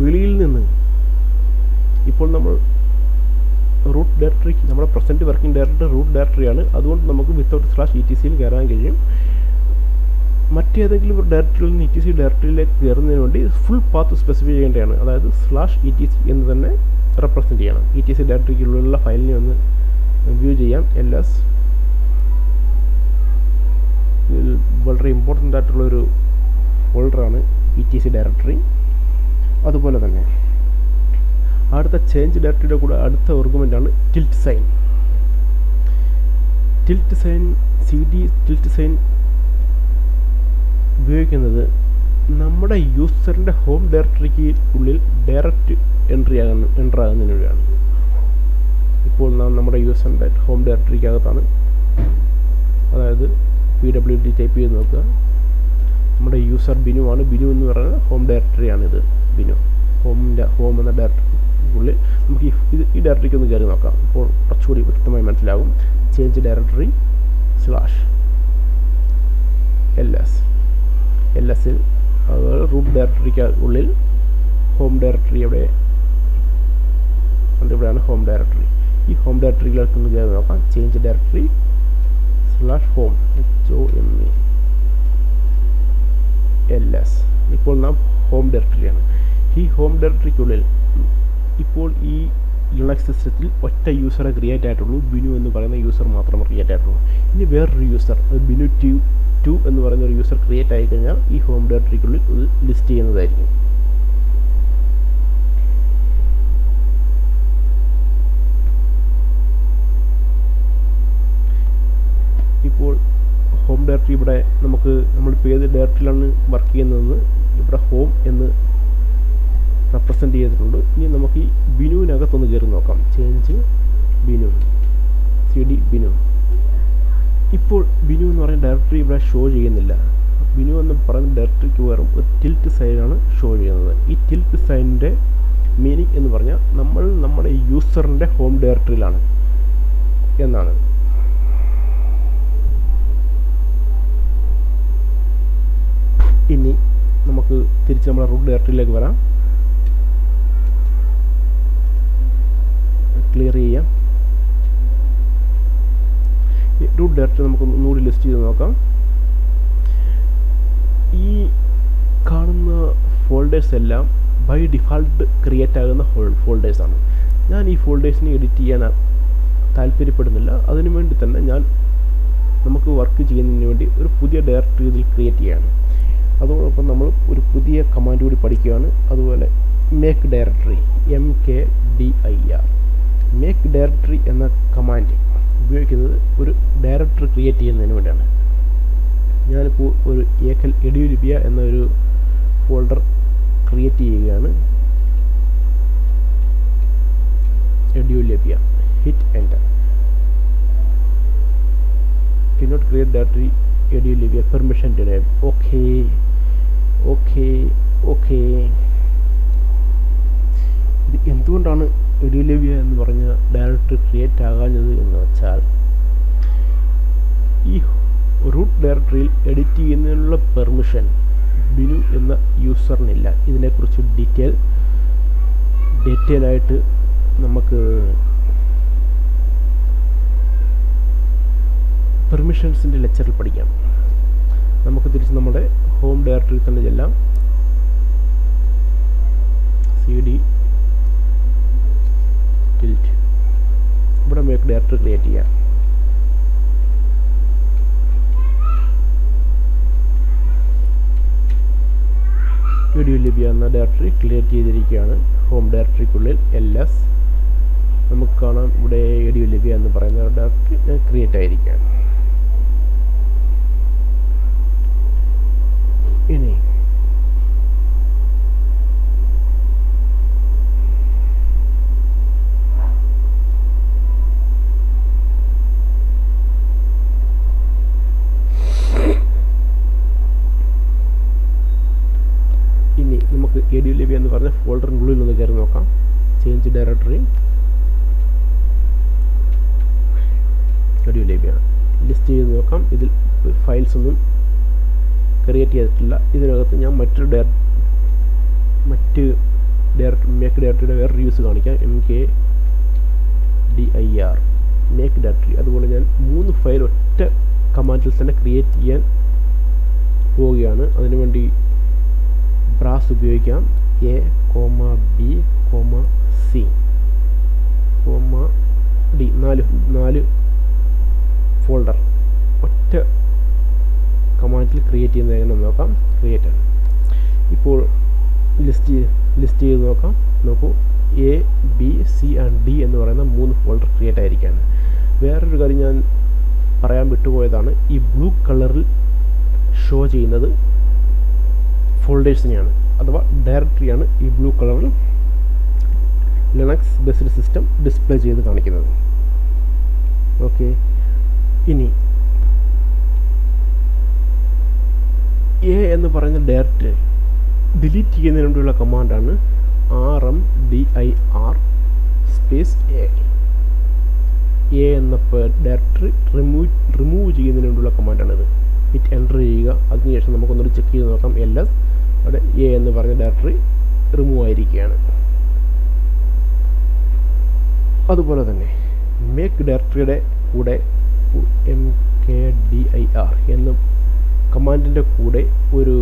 വെളിയിൽ നിന്ന് ഇപ്പോൾ നമ്മൾ റൂട്ട് ഡയറക്ടറി നമ്മുടെ പ്രസന്റ് വർക്കിംഗ് ഡയറക്ടറി റൂട്ട് ഡയറക്ടറിയാണ് അതുകൊണ്ട് നമുക്ക് വിത്തൗട്ട് സ്ലാഷ് ഇ ടി സിയിൽ കയറാൻ കഴിയും. മറ്റേതെങ്കിലും ഒരു ഡയറക്ടറിയിൽ നിന്ന് ഇ ടി സി ഡയറക്ടറിയിലേക്ക് കയറുന്നതിന് വേണ്ടി ഫുൾ പാത്ത് സ്പെസിഫൈ ചെയ്യേണ്ടതാണ്. അതായത് സ്ലാഷ് ഇ ടി സി എന്ന് തന്നെ റെപ്രസെന്റ് ചെയ്യണം. ഇ ടി സി ഡയറക്ടറിക്കുള്ളിലുള്ള ഫയലിനെ ഒന്ന് വ്യൂ ചെയ്യാം. എൽ എസ് വളരെ ഇമ്പോർട്ടന്റ് ആയിട്ടുള്ളൊരു ഫോൾഡറാണ് ഇ ടി സി ഡയറക്ടറി അതുപോലെ തന്നെ അടുത്ത ചേഞ്ച് ഡയറക്ടറിയുടെ കൂടെ അടുത്ത ഓർഗുമെന്റാണ് tilt sign tilt sign C D tilt sign ഉപയോഗിക്കുന്നത് നമ്മുടെ യൂസറിന്റെ ഹോം ഡയറക്ടറിക്ക് ഉള്ളിൽ ഡയറക്റ്റ് എൻട്രി ആകുന്ന എന്റർ ആകുന്നതിന് വേണ്ടിയാണ് ഇപ്പോൾ നാം നമ്മുടെ യൂസറിന്റെ ഹോം ഡയറക്ടറിക്കകത്താണ് അതായത് പി ഡബ്ല്യു ഡി ടൈപ്പ് ചെയ്ത് നോക്കുക. നമ്മുടെ യൂസർ ബിനു ആണ്. ബിനു എന്ന് പറയുന്നത് ഹോം ഡയറക്ടറിയാണിത് ബിനു. ഹോമിന്റെ ഹോം എന്ന ഡയറക്ടറി ഉള്ളിൽ നമുക്ക് ഇത് ഈ ഡയറക്ടറിക്ക് ഒന്ന് കയറി നോക്കാം. അപ്പോൾ കുറച്ചുകൂടി വ്യക്തമായി മനസ്സിലാകും change directory slash L S L എസിൽ റൂട്ട് ഡയറക്ടറിക്ക് ഉള്ളിൽ ഹോം ഡയറക്ടറി എവിടെ? ഇവിടെയാണ് ഹോം ഡയറക്ടറി ഈ ഹോം ഡയറക്ടറിയിലേക്ക് ഒന്ന് കയറി നോക്കാം. Change directory slash home H O M ഇപ്പോൾ നാം ഹോം ഡയറക്ടറിയാണ് ഈ ഹോം ഡയറക്ടറിക്കുള്ളിൽ ഇപ്പോൾ ഈ ലിനക്സ് സിസ്റ്റത്തിൽ ഒറ്റ യൂസറെ ക്രിയേറ്റ് ആയിട്ടുള്ളൂ. ബിനു എന്ന് പറയുന്ന യൂസർ മാത്രമേ ക്രിയേറ്റ് ആയിട്ടുള്ളൂ. ഇനി വേറൊരു യൂസർ ബിനു ടു എന്ന് പറയുന്ന ഒരു യൂസർ ക്രിയേറ്റ് ആയി കഴിഞ്ഞാൽ ഈ ഹോം ഡയറക്ടറിക്കുള്ളിൽ ലിസ്റ്റ് ചെയ്യുന്നതായിരിക്കും. ഇപ്പോൾ ഹോം ഡയറക്ടറി ഇവിടെ നമുക്ക് നമ്മളിപ്പോൾ ഏത് ഡയറക്ടറിയിലാണ് വർക്ക് ചെയ്യുന്നതെന്ന് ഇവിടെ ഹോം എന്ന് റെപ്രസെന്റ് ചെയ്തിട്ടുണ്ട്. ഇനി നമുക്ക് ഈ ബിനുവിനകത്തൊന്ന് കയറി നോക്കാം. Change Binu. C D Binu. ഇപ്പോൾ ബിനു എന്ന് പറയുന്ന ഡയറക്ടറി ഇവിടെ ഷോ ചെയ്യുന്നില്ല. ബിനു എന്ന് പറയുന്ന ഡയറക്ടറിക്ക് പകരം ഒരു ടിൽറ്റ് സൈനാണ് ഷോ ചെയ്യുന്നത്. ഈ ടിൽറ്റ് സൈനിന്റെ മീനിങ് എന്ന് പറഞ്ഞാൽ നമ്മൾ നമ്മുടെ യൂസറിന്റെ ഹോം ഡയറക്ടറിയിലാണ് എന്നാണ് ഇനി നമുക്ക് തിരിച്ച് നമ്മൾ റൂട്ട് ഡയറക്ടറിയിലേക്ക് വരാം. ക്ലിയർ ചെയ്യാം. റൂട്ട് ഡയറക്ടറി നമുക്ക് ഒന്നുകൂടി ലിസ്റ്റ് ചെയ്ത് നോക്കാം. ഈ കാണുന്ന ഫോൾഡേഴ്സ് എല്ലാം ബൈ ഡിഫാൾട്ട് ക്രിയേറ്റ് ആകുന്ന ഫോൾഡേഴ്സാണ് ഞാൻ ഈ ഫോൾഡേഴ്സിനെ എഡിറ്റ് ചെയ്യാൻ താല്പര്യപ്പെടുന്നില്ല. അതിനു വേണ്ടി തന്നെ ഞാൻ നമുക്ക് വർക്ക് ചെയ്യുന്നതിന് വേണ്ടി ഒരു പുതിയ ഡയറക്ടറി ഇതിൽ ക്രിയേറ്റ് ചെയ്യാണ്. അതോടൊപ്പം നമ്മൾ ഒരു പുതിയ കമാൻഡ് കൂടി പഠിക്കുകയാണ്. അതുപോലെ make directory M K D I R make directory എന്ന കമാൻഡ് ഉപയോഗിക്കുന്നത് ഒരു ഡയറക്ടറി ക്രിയേറ്റ് ചെയ്യുന്നതിന് വേണ്ടിയാണ്. ഞാനിപ്പോൾ ഒരു ഏക്കൽ എഡിയുലിപ്പിയ എന്നൊരു ഫോൾഡർ ക്രിയേറ്റ് ചെയ്യുകയാണ്. എഡിയുലിപ്പിയ hit enter cannot create directory edulivia permission denied okay. Okay okay. ഇത് എന്തുകൊണ്ടാണ് എഡ്യൂലിവിയ എന്ന് പറഞ്ഞ ഡയറക്ടർ ക്രിയേറ്റ് ആകാഞ്ഞത് എന്ന് വെച്ചാൽ ഈ റൂട്ട് ഡയറക്ടറിയിൽ എഡിറ്റ് ചെയ്യുന്നതിനുള്ള പെർമിഷൻ ബിനു എന്ന യൂസറിനില്ല ഇതിനെക്കുറിച്ച് ഡീറ്റെയിൽ ഡീറ്റെയിൽ ആയിട്ട് നമുക്ക് പെർമിഷൻസിന്റെ ലെക്ചറിൽ പഠിക്കാം. നമുക്ക് തിരിച്ച് നമ്മുടെ ഹോം ഡയറക്ടറി തന്നെ ചെല്ലാം. സി ഡി ടിൽറ്റ് ഇവിടെ മേക്ക് ഡയറക്ടറി ക്രിയേറ്റ് ചെയ്യാം. വീഡിയോ ലഭ്യ എന്ന ഡയറക്ടറി ക്രിയേറ്റ് ചെയ്തിരിക്കുകയാണ്. ഹോം ഡയറക്ടറിക്കുള്ളിൽ എൽ എസ് നമുക്ക് കാണാം ഇവിടെ എഡിയോ ലഭ്യ എന്ന് പറയുന്ന ഡയറക്ടറി ക്രിയേറ്റ് ആയിരിക്കുകയാണ്. ഇനി. ഇനി നമുക്ക് എഡിയോ ലിബി എന്ന് പറഞ്ഞ ഫോൾഡറിനുള്ളിൽ ഒന്ന് കയറി നോക്കാം. ചേഞ്ച് ഡയറക്ടറി എഡിയോ ലിബിയാണ് ലിസ്റ്റ് ചെയ്ത് നോക്കാം. ഇതിൽ ഫയൽസ് ഒന്നും ക്രിയേറ്റ് ചെയ്തിട്ടില്ല. ഇതിനകത്ത് ഞാൻ മറ്റൊരു ഡയർ മറ്റ് ഡയറക്ടർ മേക്ക് ഡയറക്ടറിയുടെ വേറെ യൂസ് കാണിക്കാം. M K D I R make directory അതുപോലെ ഞാൻ മൂന്ന് ഫയൽ ഒറ്റ കമാൻഡിൽ തന്നെ ക്രിയേറ്റ് ചെയ്യാൻ പോവുകയാണ്. അതിനുവേണ്ടി ബ്രാസ് ഉപയോഗിക്കാം. A comma B comma C comma D നാല് നാല് ഫോൾഡർ ഒറ്റ കമാൻഡിൽ ക്രിയേറ്റ് ചെയ്യുന്നത് എങ്ങനെ നോക്കാം. ക്രിയേറ്റ് ആണ്. ഇപ്പോൾ ലിസ്റ്റ് ലിസ്റ്റ് ചെയ്ത് നോക്കാം. നോക്കൂ. A B C and D എന്ന് പറയുന്ന മൂന്ന് ഫോൾഡർ ക്രിയേറ്റ് ആയിരിക്കുകയാണ് വേറൊരു കാര്യം ഞാൻ പറയാൻ വിട്ടുപോയതാണ്. ഈ ബ്ലൂ കളറിൽ ഷോ ചെയ്യുന്നത് ഫോൾഡേഴ്സിനെയാണ് അഥവാ ഡയറക്ടറിയാണ് ഈ ബ്ലൂ കളറിൽ ലിനക്സ് ബേസ്ഡ് സിസ്റ്റം ഡിസ്പ്ലേ ചെയ്ത് കാണിക്കുന്നത്. ഓക്കെ ഇനി എ എന്ന് പറയുന്ന ഡയറക്റ്റ് ഡിലീറ്റ് ചെയ്യുന്നതിന് വേണ്ടിയുള്ള കമാൻഡാണ് R M D I R space A A എന്ന ഡയറക്ടറി റിമൂവ് റിമൂവ് ചെയ്യുന്നതിന് വേണ്ടിയുള്ള കമാൻഡാണിത് ഹിറ്റ് എന്റർ ചെയ്യുക. അതിനുശേഷം നമുക്കൊന്നുകൂടി ചെക്ക് ചെയ്ത് നോക്കാം. എൽ എസ് അവിടെ എ എന്ന് പറഞ്ഞ ഡയറക്ടറി റിമൂവ് ആയിരിക്കുകയാണ്. അതുപോലെ തന്നെ മേക്ക് ഡയറക്ടറിയുടെ കൂടെ M K D I R എന്ന കമാൻഡിന്റെ കൂടെ ഒരു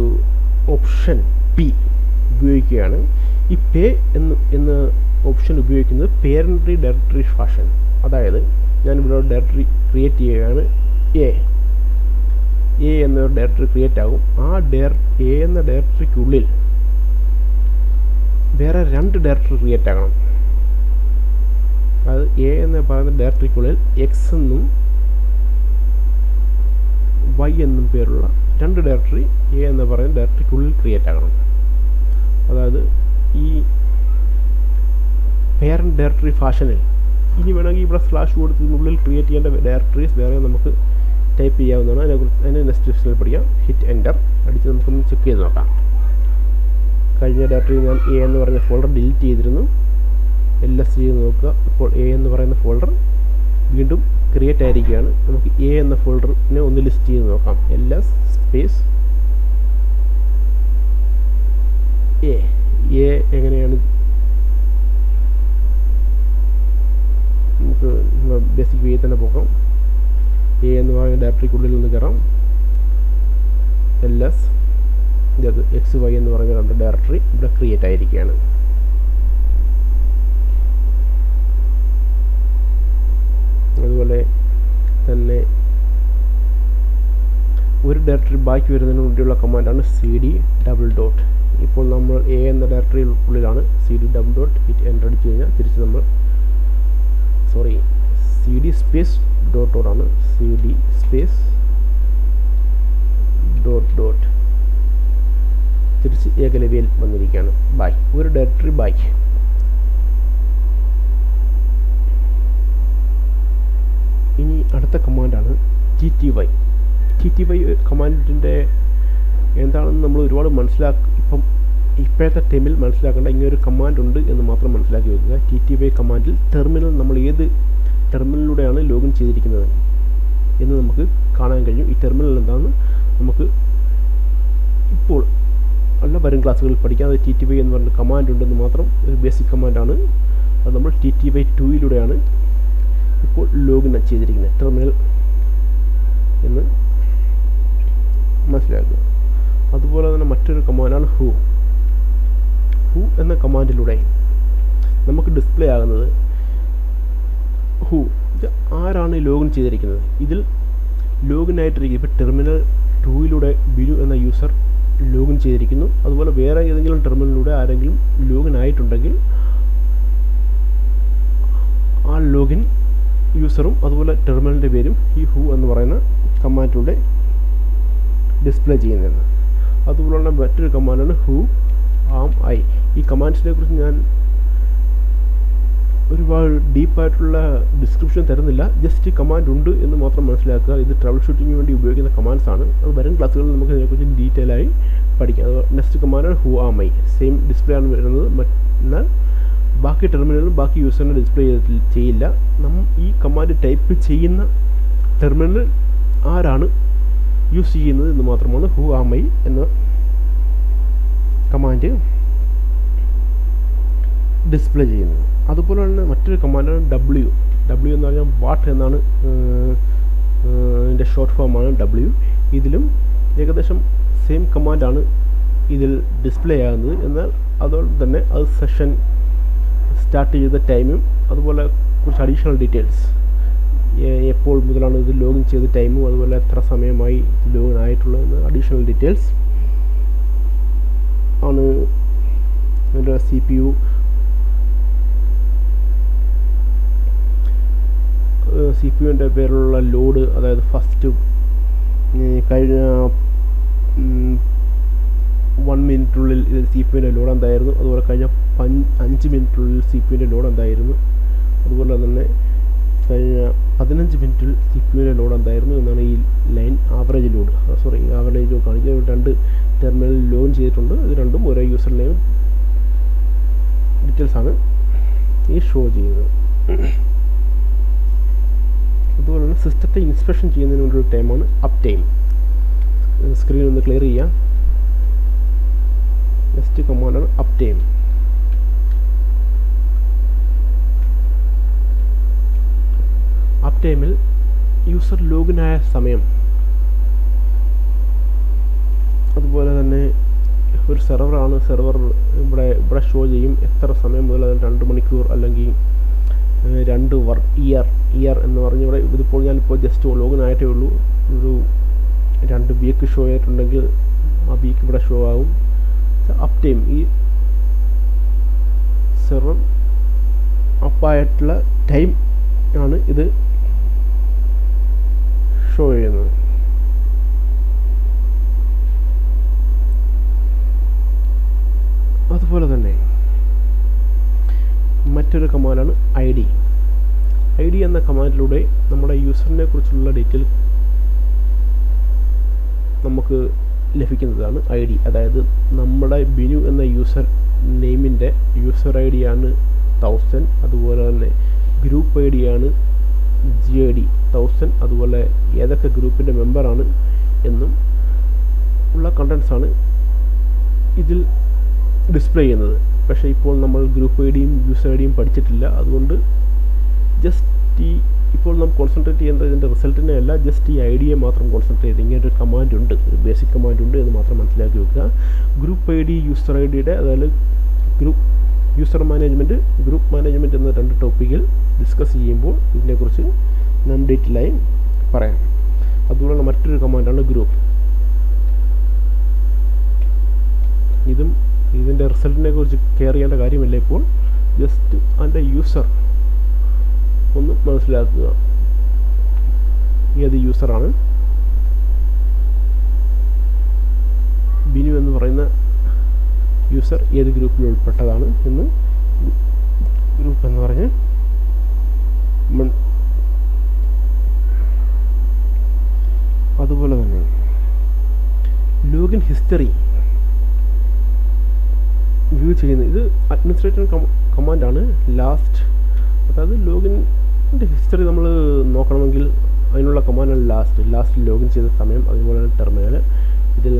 ഓപ്ഷൻ പി ഉപയോഗിക്കുകയാണ്. ഈ പേ എന്ന് എന്ന ഓപ്ഷൻ ഉപയോഗിക്കുന്നത് പേരന്ററി ഡയറക്ടറി ഫാഷൻ അതായത് ഞാൻ ഇവിടെ ഡയറക്ടറി ക്രിയേറ്റ് ചെയ്യുകയാണ്. എ എ എന്നൊരു ഡയറക്ടറി ക്രിയേറ്റ് ആകും. ആ ഡയർ എ എന്ന ഡയറക്ടറിക്കുള്ളിൽ വേറെ രണ്ട് ഡയറക്ടറി ക്രിയേറ്റ് ആകണം. അതായത് എ എന്ന് പറയുന്ന ഡയറക്ടറിക്കുള്ളിൽ എക്സ് എന്നും വൈ എന്നും പേരുള്ള രണ്ട് ഡയറക്ടറി എ എന്ന് പറയുന്ന ഡയറക്ടറിക്കുള്ളിൽ ക്രിയേറ്റ് ആകണം. അതായത് ഈ പേരന്റ് ഡയറക്ടറി ഫാഷനിൽ ഇനി വേണമെങ്കിൽ ഇവിടെ സ്ലാഷ് കൊടുത്തതിനുള്ളിൽ ക്രിയേറ്റ് ചെയ്യേണ്ട ഡയറക്ടറീസ് വേറെ നമുക്ക് ടൈപ്പ് ചെയ്യാവുന്നതാണ്. അതിനെക്കുറിച്ച് അതിനെ നെക്സ്റ്റ് ഡിസ്പ്ലേയിൽ പഠിക്കാം. ഹിറ്റ് എന്റർ അടിച്ച് നമുക്കൊന്ന് ചെക്ക് ചെയ്ത് നോക്കാം. കഴിഞ്ഞ ഡയറക്ടറി ഞാൻ എ എന്ന് പറഞ്ഞ ഫോൾഡർ ഡിലീറ്റ് ചെയ്തിരുന്നു. എൽ എസ് നോക്കുക. ഇപ്പോൾ എ എന്ന് പറയുന്ന ഫോൾഡർ വീണ്ടും ക്രിയേറ്റ് ആയിരിക്കുകയാണ്. നമുക്ക് എ എന്ന ഫോൾഡറിനെ ഒന്ന് ലിസ്റ്റ് ചെയ്ത് നോക്കാം. എൽ എസ് സ്പേസ് എ എങ്ങനെയാണ്? നമുക്ക് ബേസിക് വേ തന്നെ പോകാം. എ എന്ന് പറയുന്ന ഡയറക്ടറിക്കുള്ളിൽ നിന്ന് കയറാം എൽ എസ് എക്സ് വൈ എന്ന് പറയുന്ന രണ്ട് ഡയറക്ടറി ഇവിടെ ക്രിയേറ്റ് ആയിരിക്കുകയാണ്. അതുപോലെ തന്നെ ഒരു ഡയറക്ടറി ബാക്കി വരുന്നതിന് വേണ്ടിയുള്ള കമാൻഡാണ് സി ഡി ഡബിൾ ഡോട്ട് ഇപ്പോൾ നമ്മൾ എ എന്ന ഡയറക്ടറിയുള്ളിലാണ് C D double dot it enter അടിച്ചു കഴിഞ്ഞാൽ തിരിച്ച് നമ്മൾ sorry C D space dot ഡോട്ടാണ് C D space dot dot തിരിച്ച് ഏകലവ്യയിൽ വന്നിരിക്കുകയാണ്. ബായ് ഒരു ഡയറക്ടറി ബായ് ഇനി അടുത്ത കമാൻഡാണ് T T Y T T Y കമാൻഡിന്റെ എന്താണെന്ന് നമ്മൾ ഒരുപാട് മനസ്സിലാക്കി ഇപ്പം ഇപ്പോഴത്തെ ടൈമിൽ മനസ്സിലാക്കേണ്ട ഇങ്ങനൊരു കമാൻഡ് ഉണ്ട് എന്ന് മാത്രം മനസ്സിലാക്കി വെക്കുക. ടി ടി വൈ കമാൻഡിൽ ടെർമിനൽ നമ്മൾ ഏത് ടെർമിനലിലൂടെയാണ് ലോഗിൻ ചെയ്തിരിക്കുന്നത് എന്ന് നമുക്ക് കാണാൻ കഴിയും. ഈ ടെർമിനൽ എന്താണെന്ന് നമുക്ക് ഇപ്പോൾ അല്ല വരും ക്ലാസ്സുകളിൽ പഠിക്കാം. അത് ടി ടി വൈ എന്ന് പറഞ്ഞ കമാൻഡ് ഉണ്ടെന്ന് മാത്രം ഒരു ബേസിക് കമാൻഡാണ് അത് നമ്മൾ ടി ടി വൈ ടൂയിലൂടെയാണ് ഇപ്പോൾ ലോഗിൻ ചെയ്തിരിക്കുന്നത്. ടെർമിനൽ എന്ന് മനസ്സിലാക്കുക. അതുപോലെ തന്നെ മറ്റൊരു കമാൻഡാണ് ഹു ഹു എന്ന കമാൻഡിലൂടെ നമുക്ക് ഡിസ്പ്ലേ ആകുന്നത് ഹു ഇത് ആരാണ് ലോഗിൻ ചെയ്തിരിക്കുന്നത്? ഇതിൽ ലോഗിൻ ആയിട്ടിരിക്കും. ഇപ്പോൾ ടെർമിനൽ ടൂയിലൂടെ ബിനു എന്ന യൂസർ ലോഗിൻ ചെയ്തിരിക്കുന്നു. അതുപോലെ വേറെ ഏതെങ്കിലും ടെർമിനലിലൂടെ ആരെങ്കിലും ലോഗിൻ ആയിട്ടുണ്ടെങ്കിൽ ആ ലോഗിൻ യൂസറും അതുപോലെ ടെർമിനലിന്റെ പേരും ഈ ഹു എന്ന് പറയുന്ന കമാൻഡിലൂടെ ഡിസ്പ്ലേ ചെയ്യുന്നത്. അതുപോലുള്ള മറ്റൊരു കമാൻഡാണ് ഹു ആം ഐ. ഈ കമാൻഡ്സിനെ കുറിച്ച് ഞാൻ ഒരുപാട് ഡീപ്പായിട്ടുള്ള ഡിസ്ക്രിപ്ഷൻ തരുന്നില്ല. ജസ്റ്റ് കമാൻഡ് ഉണ്ട് എന്ന് മാത്രം മനസ്സിലാക്കുക. ഇത് ട്രബിൾ ഷൂട്ടിങ്ങിന് വേണ്ടി ഉപയോഗിക്കുന്ന കമാൻഡ്സ് ആണ്. അത് വരും ക്ലാസ്സുകളിൽ നമുക്ക് ഇതിനെക്കുറിച്ച് ഡീറ്റെയിൽ ആയി പഠിക്കാം. Next കമാൻഡാണ് who am I. Same display ആണ് വരുന്നത്. എന്നാൽ ബാക്കി ടെർമിനലും ബാക്കി യൂസറിനെ ഡിസ്പ്ലേ ചെയ്യില്ല. നമ്മൾ ഈ കമാൻഡ് ടൈപ്പ് ചെയ്യുന്ന ടെർമിനൽ ആരാണ് യൂസ് ചെയ്യുന്നത് എന്ന് മാത്രമാണ് ഹു ആമൈ എന്ന കമാൻഡ് ഡിസ്പ്ലേ ചെയ്യുന്നത്. അതുപോലെ തന്നെ മറ്റൊരു കമാൻഡാണ് ഡബ്ല്യു ഡബ്ല്യു എന്ന് പറഞ്ഞാൽ വാട്ട് എന്നാണ് എന്റെ ഷോർട്ട് ഫോമാണ് ഡബ്ല്യു ഇതിലും ഏകദേശം സെയിം കമാൻഡാണ് ഇതിൽ ഡിസ്പ്ലേ ആകുന്നത്. എന്നാൽ അതോടെ തന്നെ അത് സെഷൻ സ്റ്റാർട്ട് ചെയ്ത ടൈമും അതുപോലെ കുറച്ച് അഡീഷണൽ ഡീറ്റെയിൽസ് എപ്പോൾ മുതലാണ് ഇത് ലോഗിൻ ചെയ്ത ടൈമും അതുപോലെ എത്ര സമയമായി ലോഗിൻ ആയിട്ടുള്ളതെന്ന് അഡീഷണൽ ഡീറ്റെയിൽസ് ആണ് എന്റെ C P U C P യുവിന്റെ പേരിലുള്ള ലോഡ് അതായത് ഫസ്റ്റ് കഴിഞ്ഞ വൺ മിനിറ്റിനുള്ളിൽ സി പി യുവിന്റെ ലോഡ് എന്തായിരുന്നു? അതുപോലെ കഴിഞ്ഞ അഞ്ച് മിനിറ്റിനുള്ളിൽ സി പി ലോഡ് എന്തായിരുന്നു? അതുപോലെ തന്നെ കഴിഞ്ഞ പതിനഞ്ച് മിനിറ്റിൽ സി പി യുവിന്റെ ലോഡ് എന്തായിരുന്നു എന്നാണ് ഈ line average load sorry average load കാണിക്കുക രണ്ട് ടെർമിനൽ ലോൺ ചെയ്തിട്ടുണ്ട്. ഇത് രണ്ടും ഒരേ യൂസർ നെയിം ഡീറ്റെയിൽസ് ആണ് ഈ ഷോ ചെയ്യുന്നത്. അതുപോലെ തന്നെ സിസ്റ്റത്തെ ഇൻസ്പെക്ഷൻ ചെയ്യുന്നതിന് ഒരു ടൈമാണ് അപ് ടൈം സ്ക്രീൻ ഒന്ന് ക്ലിയർ ചെയ്യാം നെക്സ്റ്റ് കമാൻഡാണ് അപ് ടൈം അപ് യൂസർ ലോഗിനായ സമയം. അതുപോലെ തന്നെ ഒരു സെർവറാണ്. സെർവർ ഇവിടെ ഇവിടെ ഷോ ചെയ്യും. എത്ര സമയം മുതൽ അത് രണ്ട് മണിക്കൂർ അല്ലെങ്കിൽ രണ്ട് വർ ഇയർ ഇയർ എന്ന് പറഞ്ഞ് ഇവിടെ ഇതിപ്പോൾ ഞാനിപ്പോൾ ജസ്റ്റ് ലോഗിൻ ആയിട്ടേ ഉള്ളൂ. ഒരു രണ്ട് വീക്ക് ഷോ ആയിട്ടുണ്ടെങ്കിൽ ആ വീക്ക് ഇവിടെ ഷോ ആകും അപ് ടൈം ഈ സെർവർ അപ്പായിട്ടുള്ള ടൈം ആണ് ഇത്. ഷോ അതുപോലെ തന്നെ മറ്റൊരു കമാൻഡാണ് ഐ ഡി. ഐ ഡി എന്ന കമാൻഡിലൂടെ നമ്മുടെ യൂസറിനെ കുറിച്ചുള്ള ഡീറ്റെയിൽ നമുക്ക് ലഭിക്കുന്നതാണ് ഐ ഡി. അതായത് നമ്മുടെ ബിനു എന്ന യൂസർ നെയിമിന്റെ യൂസർ ഐ ഡിയാണ് തൗസൻഡ്. അതുപോലെ തന്നെ ഗ്രൂപ്പ് ഐ ഡിയാണ് ജി ഐ ഡി തൗസൻഡ് അതുപോലെ ഏതൊക്കെ ഗ്രൂപ്പിന്റെ മെമ്പറാണ് എന്നും ഉള്ള കണ്ടൻസാണ് ഇതിൽ ഡിസ്പ്ലേ ചെയ്യുന്നത്. പക്ഷേ ഇപ്പോൾ നമ്മൾ ഗ്രൂപ്പ് ഐ ഡിയും യൂസർ ഐ ഡിയും പഠിച്ചിട്ടില്ല. അതുകൊണ്ട് ജസ്റ്റ് ഈ ഇപ്പോൾ നമ്മൾ കോൺസെൻട്രേറ്റ് ചെയ്യേണ്ടത് ഇതിന്റെ റിസൾട്ടിനെ അല്ല ജസ്റ്റ് ഈ ഐഡിയെ മാത്രം കോൺസെൻട്രേറ്റ് ചെയ്ത് ഇങ്ങനെ ഒരു കമാൻഡ് ഉണ്ട് ഒരു ബേസിക് കമാൻഡ് ഉണ്ട് എന്ന് മാത്രം മനസ്സിലാക്കി വെക്കുക. Group I D user I ഡിയുടെ അതായത് group user management group management എന്ന രണ്ട് ടോപ്പിക്കിൽ ഡിസ്കസ് ചെയ്യുമ്പോൾ ഇതിനെക്കുറിച്ച് നാം ഡീറ്റെയിലായി പറയാം. അതുപോലുള്ള മറ്റൊരു കമാൻഡാണ് ഗ്രൂപ്പ് ഇതും ഇതിന്റെ റിസൾട്ടിനെ കുറിച്ച് കെയർ ചെയ്യേണ്ട കാര്യമില്ല ഇപ്പോൾ. ജസ്റ്റ് അതിന്റെ യൂസർ ഒന്ന് മനസ്സിലാക്കുക. ഏത് യൂസറാണ് ബിനു എന്ന് പറയുന്ന യൂസർ ഏത് ഗ്രൂപ്പിൽ ഉൾപ്പെട്ടതാണ് എന്ന് ഗ്രൂപ്പ് എന്ന് പറഞ്ഞ് അതുപോലെ തന്നെ ലോഗിൻ ഹിസ്റ്ററി വ്യൂ ചെയ്യുന്നത് ഇത് അഡ്മിനിസ്ട്രേറ്റർ കമാൻഡാണ് ലാസ്റ്റ് അതായത് ലോഗിന്റെ ഹിസ്റ്ററി നമ്മൾ നോക്കണമെങ്കിൽ അതിനുള്ള കമാൻഡാണ് ലാസ്റ്റ് ലാസ്റ്റ് ലോഗിൻ ചെയ്ത സമയം അതുപോലെ തന്നെ ടെർമിനൽ ഇതിൽ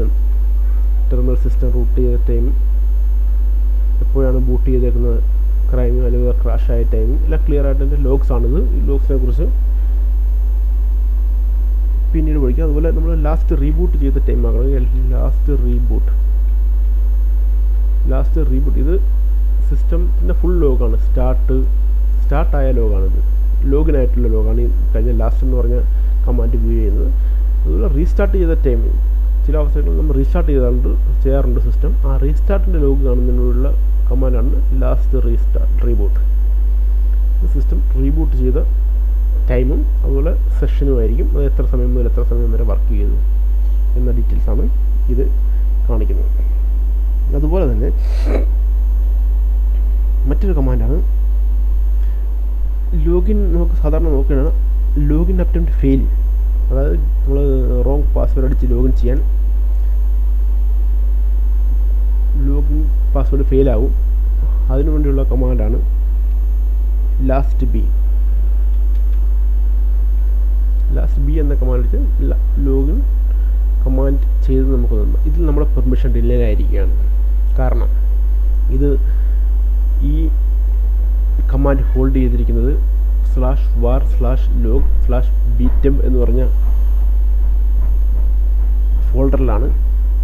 ടെർമിനൽ സിസ്റ്റം റൂട്ട് ചെയ്ത ടൈം എപ്പോഴാണ് ബൂട്ട് ചെയ്തേക്കുന്നത്? ക്രൈം അല്ലെങ്കിൽ ആയ ടൈം എല്ലാം ക്ലിയർ ആയിട്ട് അതിന്റെ ലോഗ്സ് ആണിത്. ഈ ലോഗ്സിനെ കുറിച്ച് പിന്നീട് പഠിക്കുക അതുപോലെ നമ്മൾ ലാസ്റ്റ് റീബൂട്ട് ചെയ്ത ടൈം ആകണം ലാസ്റ്റ് റീബൂട്ട് ലാസ്റ്റ് റീബൂട്ട് ഇത് സിസ്റ്റത്തിന്റെ ഫുൾ ലോഗാണ് സ്റ്റാർട്ട് സ്റ്റാർട്ടായ ലോഗാണിത് ലോഗിനായിട്ടുള്ള ലോഗാണ് ഈ കഴിഞ്ഞ ലാസ്റ്റ് എന്ന് പറഞ്ഞ കമാൻഡ് വ്യൂ ചെയ്യുന്നത്. അതുപോലെ റീസ്റ്റാർട്ട് ചെയ്ത ടൈം ചില അവസരങ്ങളിൽ നമ്മൾ റീസ്റ്റാർട്ട് ചെയ്താറുണ്ട് ചെയ്യാറുണ്ട് സിസ്റ്റം ആ റീസ്റ്റാർട്ടിന്റെ ലോഗ് കാണുന്നതിനുള്ള കമാൻഡാണ് last restart reboot system reboot ചെയ്ത ടൈമും അതുപോലെ സെഷനും ആയിരിക്കും. അത് എത്ര സമയം മുതൽ എത്ര സമയം വരെ വർക്ക് ചെയ്തു എന്ന ഡീറ്റെയിൽസാണ് ഇത് കാണിക്കുന്നത്. അതുപോലെ തന്നെ മറ്റൊരു കമാൻഡാണ് ലോഗിൻ നമുക്ക് സാധാരണ നോക്കുകയാണ് ലോഗിൻ അറ്റംപ്റ്റ് ഫെയിൽ അതായത് നമ്മൾ റോങ് പാസ്വേഡ് അടിച്ച് ലോഗിൻ ചെയ്യാൻ ലോഗിൻ പാസ്വേഡ് ഫെയിലാവും അതിനു വേണ്ടിയുള്ള കമാൻഡാണ് ലാസ്റ്റ് ബി ലാസ്റ്റ് ബി എന്ന കമാൻഡ് വെച്ച് ലോഗിൻ കമാൻഡ് ചെയ്ത് നമുക്ക് തന്നു. ഇതിൽ നമ്മുടെ പെർമിഷൻ ഡിലേ ആയിരിക്കുകയാണ് കാരണം ഇത് ഈ കമാൻഡ് ഹോൾഡ് ചെയ്തിരിക്കുന്നത് slash var slash log slash ബീറ്റം എന്ന് പറഞ്ഞ ഫോൾഡറിലാണ്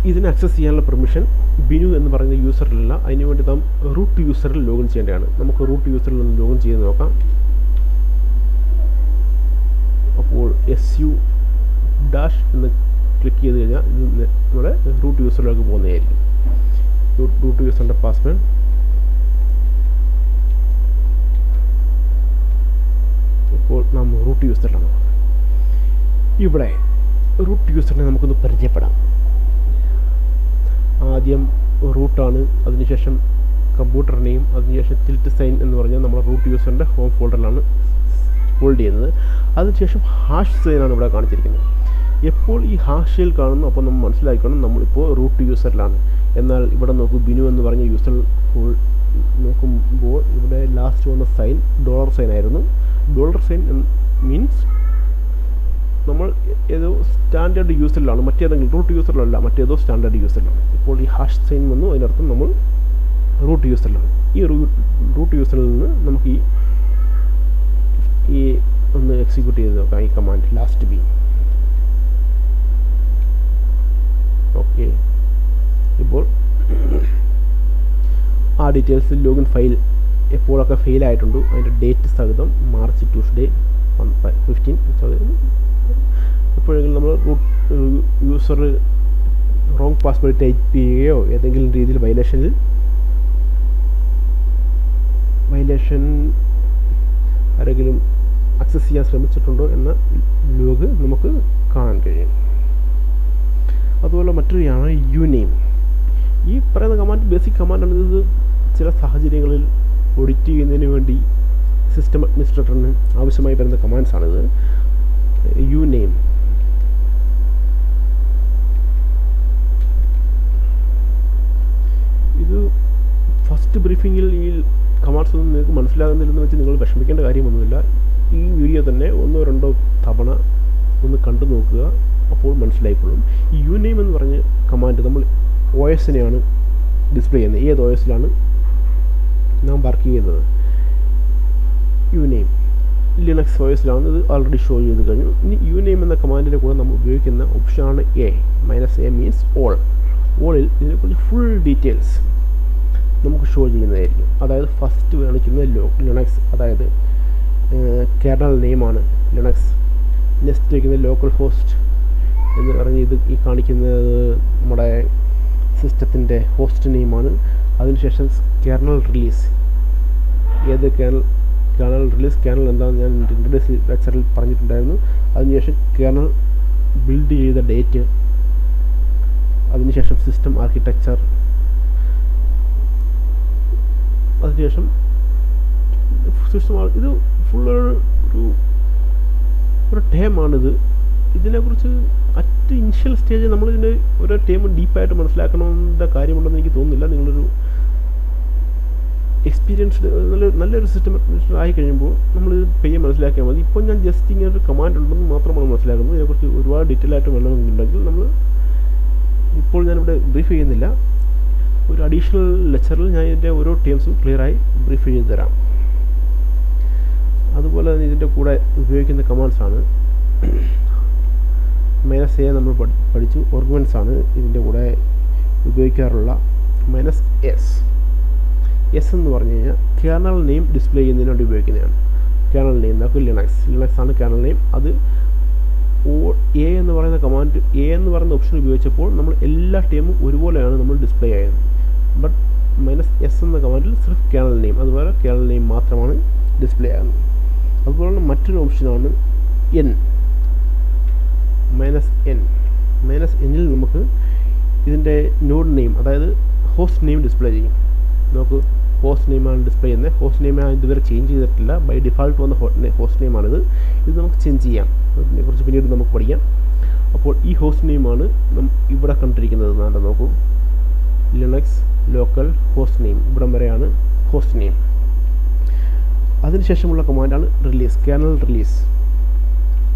ഇതിന് ആക്സസ് ചെയ്യാനുള്ള പെർമിഷൻ ബിനു എന്ന് പറയുന്ന യൂസറിലല്ല അതിനു വേണ്ടി നാം റൂട്ട് യൂസറിൽ ലോഗിൻ ചെയ്യേണ്ടതാണ്. നമുക്ക് റൂട്ട് യൂസറിൽ ഒന്ന് ലോഗിൻ ചെയ്ത് നോക്കാം. അപ്പോൾ എസ് യു ഡാഷ് എന്ന് ക്ലിക്ക് ചെയ്ത് കഴിഞ്ഞാൽ ഇത് നമ്മുടെ റൂട്ട് യൂസറിലേക്ക് പോകുന്നതായിരിക്കും. റൂട്ട് യൂസറിന്റെ പാസ്വേഡ് ഇപ്പോൾ നാം റൂട്ട് യൂസറിലാണ് ഇവിടെ റൂട്ട് യൂസറിനെ നമുക്കൊന്ന് പരിചയപ്പെടാം. ആദ്യം റൂട്ടാണ് അതിനുശേഷം കമ്പ്യൂട്ടറിനെയും അതിനുശേഷം ടിൽറ്റ് സൈൻ എന്ന് പറഞ്ഞാൽ നമ്മുടെ റൂട്ട് യൂസറിന്റെ ഹോം ഫോൾഡറിലാണ് ഹോൾഡ് ചെയ്യുന്നത്. അതിനുശേഷം ഹാഷ് സൈനാണ് ഇവിടെ കാണിച്ചിരിക്കുന്നത്. എപ്പോൾ ഈ ഹാഷിൽ കാണുന്നു അപ്പോൾ നമ്മൾ മനസ്സിലാക്കണം നമ്മളിപ്പോൾ റൂട്ട് യൂസറിലാണ്. എന്നാൽ ഇവിടെ നോക്കൂ ബിനു എന്ന് പറഞ്ഞ യൂസർ ഹോൾ നോക്കുമ്പോൾ ഇവിടെ ലാസ്റ്റ് വന്ന സൈൻ ഡോളർ സൈൻ ആയിരുന്നു. ഡോളർ സൈൻ മീൻസ് നമ്മൾ ഏതോ സ്റ്റാൻഡേർഡ് യൂസറിലാണ് മറ്റേതെങ്കിലും റൂട്ട് യൂസറിലല്ല മറ്റേതോ സ്റ്റാൻഡേർഡ് യൂസറിലാണ് ഇപ്പോൾ ഈ ഹാഷ് സൈൻ വന്നു അതിനർത്ഥം നമ്മൾ റൂട്ട് യൂസറിലാണ് ഈ റൂട്ട് യൂസറിൽ നിന്ന് നമുക്ക് ഈ ഈ ഒന്ന് എക്സിക്യൂട്ട് ചെയ്ത് നോക്കാം ഈ കമാൻഡ് ലാസ്റ്റ് ബി ഓക്കെ ഇപ്പോൾ ആ ഡീറ്റെയിൽസ് ലോഗിൻ ഫയൽ എപ്പോഴൊക്കെ ഫെയിൽ ആയിട്ടുണ്ട് അതിന്റെ ഡേറ്റ് സഹിതം മാർച്ച് ട്യൂസ്ഡേ ഫിഫ്റ്റീൻ എപ്പോഴെങ്കിലും നമ്മൾ യൂസർ റോങ് പാസ്വേഡ് ടൈപ്പ് ചെയ്യുകയോ ഏതെങ്കിലും രീതിയിൽ വയലേഷനിൽ വയലേഷൻ ആരെങ്കിലും അക്സസ് ചെയ്യാൻ ശ്രമിച്ചിട്ടുണ്ടോ എന്ന ലോഗ് നമുക്ക് കാണാൻ കഴിയും. അതുപോലെ മറ്റൊരുയാണ് യു നെയിം ഈ പറയുന്ന കമാൻഡ് ബേസിക് കമാൻഡാണ് ഇത് ചില സാഹചര്യങ്ങളിൽ ഓഡിറ്റ് ചെയ്യുന്നതിന് വേണ്ടി സിസ്റ്റം അഡ്മിനിസ്ട്രേറ്ററിന് ആവശ്യമായി വരുന്ന കമാൻഡ്സാണിത് യു നെയിം ഇത് ഫസ്റ്റ് ബ്രീഫിങ്ങിൽ ഈ കമാൻഡ്സ് ഒന്നും നിങ്ങൾക്ക് മനസ്സിലാകുന്നില്ലെന്ന് വെച്ച് നിങ്ങൾ വിഷമിക്കേണ്ട കാര്യമൊന്നുമില്ല. ഈ വീഡിയോ തന്നെ ഒന്നോ രണ്ടോ തവണ ഒന്ന് കണ്ടു നോക്കുക അപ്പോൾ മനസ്സിലായിക്കൊള്ളും. ഈ യു നെയിം എന്ന് പറഞ്ഞ കമാൻഡ് നമ്മൾ ഒ എസിനെയാണ് ഡിസ്പ്ലേ ചെയ്യുന്നത്. ഏത് ഒ എസിലാണ് നാം വർക്ക് ചെയ്യുന്നത്? യു നെയിം ലിനക്സ് ഒ എസിലാണ് ഇത് ഓൾറെഡി ഷോ ചെയ്ത് കഴിഞ്ഞു. ഇനി യു നെയിം എന്ന കമാൻഡിന്റെ കൂടെ നമ്മൾ ഉപയോഗിക്കുന്ന ഓപ്ഷനാണ് A minus A means all ഓളിൽ ഇതിനെക്കുറിച്ച് ഫുൾ ഡീറ്റെയിൽസ് നമുക്ക് ഷോ ചെയ്യുന്നതായിരിക്കും. അതായത് ഫസ്റ്റ് കാണിക്കുന്നത് ലോ ലിനക്സ് അതായത് കേരള നെയിമാണ് ലിനക്സ്. നെക്സ്റ്റ് വയ്ക്കുന്നത് ലോക്കൽ ഹോസ്റ്റ് എന്ന് പറഞ്ഞ് ഇത് ഈ കാണിക്കുന്നത് നമ്മുടെ സിസ്റ്റത്തിന്റെ ഹോസ്റ്റ് നെയിമാണ്. അതിനുശേഷം കേർണൽ റിലീസ് ഏത് കേർണൽ കേർണൽ റിലീസ് കേർണൽ എന്താണെന്ന് ഞാൻ ഇൻട്രഡ്യൂസ് ലെക്ചറിൽ പറഞ്ഞിട്ടുണ്ടായിരുന്നു. അതിനുശേഷം കേർണൽ ബിൽഡ് ചെയ്ത ഡേറ്റ് അതിനുശേഷം സിസ്റ്റം ആർക്കിടെക്ചർ അതിനുശേഷം സിസ്റ്റം ഇത് ഫുൾ ഒരു ഒരു ടേമാണിത് ഇതിനെക്കുറിച്ച് അറ്റ് ഇനിഷ്യൽ സ്റ്റേജിൽ നമ്മളിതിന്റെ ഒരു ടേം ഡീപ്പായിട്ട് മനസ്സിലാക്കണമെന്ന കാര്യമുണ്ടെന്ന് എനിക്ക് തോന്നുന്നില്ല. നിങ്ങളൊരു എക്സ്പീരിയൻസ്ഡ് നല്ല നല്ലൊരു സിസ്റ്റം ആയി കഴിയുമ്പോൾ നമ്മൾ പെയ്യെ മനസ്സിലാക്കിയാൽ മതി. ഇപ്പോൾ ഞാൻ ജസ്റ്റ് ഇങ്ങനെ ഒരു കമാൻഡ് ഉണ്ടെന്ന് മാത്രമാണ് മനസ്സിലാക്കുന്നത്. ഇതിനെക്കുറിച്ച് ഒരുപാട് ഡീറ്റെയിൽ ആയിട്ട് വേണമെന്നുണ്ടെങ്കിൽ നമ്മൾ ഇപ്പോൾ ഞാനിവിടെ ബ്രീഫ് ചെയ്യുന്നില്ല. ഒരു അഡീഷണൽ ലെക്ചറിൽ ഞാൻ ഇതിന്റെ ഓരോ ടീംസും ക്ലിയറായി ബ്രീഫ് ചെയ്ത് തരാം. അതുപോലെ തന്നെ ഇതിന്റെ കൂടെ ഉപയോഗിക്കുന്ന കമാൻഡ്സ് ആണ്. മൈനസ് എ നമ്മൾ പഠിച്ചു. ഓർഗുമെന്റ്സ് ആണ് ഇതിന്റെ കൂടെ ഉപയോഗിക്കാറുള്ള മൈനസ് എസ് എസ് എന്ന് പറഞ്ഞു കഴിഞ്ഞാൽ കേർണൽ നെയിം ഡിസ്പ്ലേ ചെയ്യുന്നതിന് വേണ്ടി ഉപയോഗിക്കുന്നതാണ്. കേർണൽ നെയിം നമുക്ക് ലിനക്സ് ലിനക്സ് ആണ് കേർണൽ നെയിം അത് ഓ എ എന്ന് പറയുന്ന കമാൻഡ് എ എന്ന് പറയുന്ന ഓപ്ഷൻ ഉപയോഗിച്ചപ്പോൾ നമ്മൾ എല്ലാ ടീമും ഒരുപോലെയാണ് നമ്മൾ ഡിസ്പ്ലേ ആയത്. ബട്ട് മൈനസ് എസ് എന്ന കമാൻഡിൽ സിർഫ് കേണൽ നെയിം അതുപോലെ കേണൽ നെയിം മാത്രമാണ് ഡിസ്പ്ലേ ആകുന്നത്. അതുപോലെ മറ്റൊരു ഓപ്ഷനാണ് എൻ മൈനസ് എൻ മൈനസ് എന്നിൽ നമുക്ക് ഇതിന്റെ നോഡ് നെയിം അതായത് ഹോസ്റ്റ് നെയിം ഡിസ്പ്ലേ ചെയ്യും. നമുക്ക് ഹോസ്റ്റ് നെയിമാണ് ഡിസ്പ്ലേ ചെയ്യുന്നത്. ഹോസ്റ്റ് നെയിം ഇതുവരെ ചേഞ്ച് ചെയ്തിട്ടില്ല. ബൈ ഡിഫാൾട്ട് വന്ന ഹോസ്റ്റ് നെയിമാണിത് ഇത് നമുക്ക് ചേഞ്ച് ചെയ്യാം. അതിനെക്കുറിച്ച് പിന്നീട് നമുക്ക് പഠിക്കാം. അപ്പോൾ ഈ ഹോസ്റ്റ് നെയിമാണ് ഇവിടെ കണ്ടിരിക്കുന്നത്. നാളെ നോക്കൂ. ലിനക്സ് ലോക്കൽ ഹോസ്റ്റ് നെയിം ഇവിടം വരെയാണ് ഹോസ്റ്റ് നെയിം അതിനുശേഷമുള്ള കമാൻഡാണ് റിലീസ് കേണൽ റിലീസ്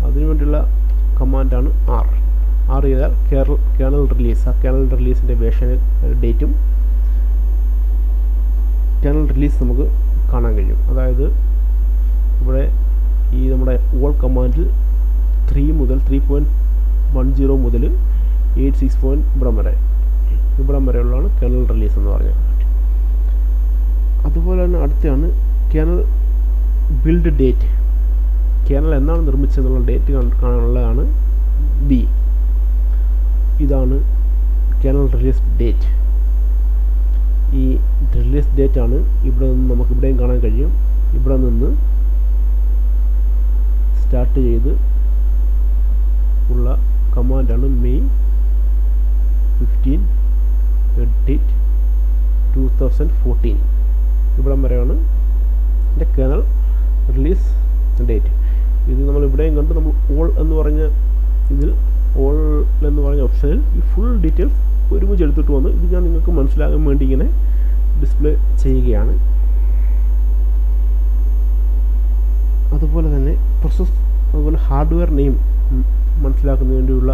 അതിനുവേണ്ടിയുള്ള കമാൻഡാണ് ആർ ആർ ചെയ്താൽ കേരൾ കേണൽ റിലീസ് ആ കേണൽ റിലീസിന്റെ വേഷൻ ഡേറ്റും കേണൽ റിലീസ് നമുക്ക് കാണാൻ കഴിയും. അതായത് ഇവിടെ ഈ നമ്മുടെ ഓൾ കമാൻഡിൽ ത്രീ മുതൽ ത്രീ പോയിന്റ് വൺ സീറോ മുതൽ എയ്റ്റ് സിക്സ് പോയിന്റ് ഇവിടം വരെ. ഇവിടം വരെയുള്ളതാണ് കേണൽ റിലീസ് എന്ന് പറഞ്ഞാൽ അതുപോലെ തന്നെ അടുത്താണ് കേണൽ ബിൽഡ് ഡേറ്റ് കേണൽ എന്നാണ് നിർമ്മിച്ചതെന്നുള്ള ഡേറ്റ് കാണാനുള്ളതാണ് ബി ഇതാണ് കേണൽ റിലീസ് ഡേറ്റ് ഈ റിലീസ് ഡേറ്റ് ആണ് ഇവിടെ നിന്ന് നമുക്ക് ഇവിടെയും കാണാൻ കഴിയും. ഇവിടെ നിന്ന് സ്റ്റാർട്ട് ചെയ്ത് ഉള്ള കമാൻഡാണ് May fifteen edit two thousand fourteen ഇവിടം വരെയാണ് എന്റെ കേണൽ റിലീസ് ഡേറ്റ് ഇത് നമ്മൾ ഇവിടെയും കണ്ട്. നമ്മൾ ഓൾ എന്ന് പറഞ്ഞ ഇതിൽ ഓൾ എന്ന് പറഞ്ഞ ഓപ്ഷനിൽ ഈ ഫുൾ ഡീറ്റെയിൽസ് ഒരുമിച്ച് എടുത്തിട്ട് വന്ന് ഇത് ഞാൻ നിങ്ങൾക്ക് മനസ്സിലാകാൻ വേണ്ടി ഇങ്ങനെ ഡിസ്പ്ലേ ചെയ്യുകയാണ്. അതുപോലെ തന്നെ പ്രോസസ് അതുപോലെ ഹാർഡ്വെയർ നെയിം മനസ്സിലാക്കുന്നതിന് വേണ്ടിയുള്ള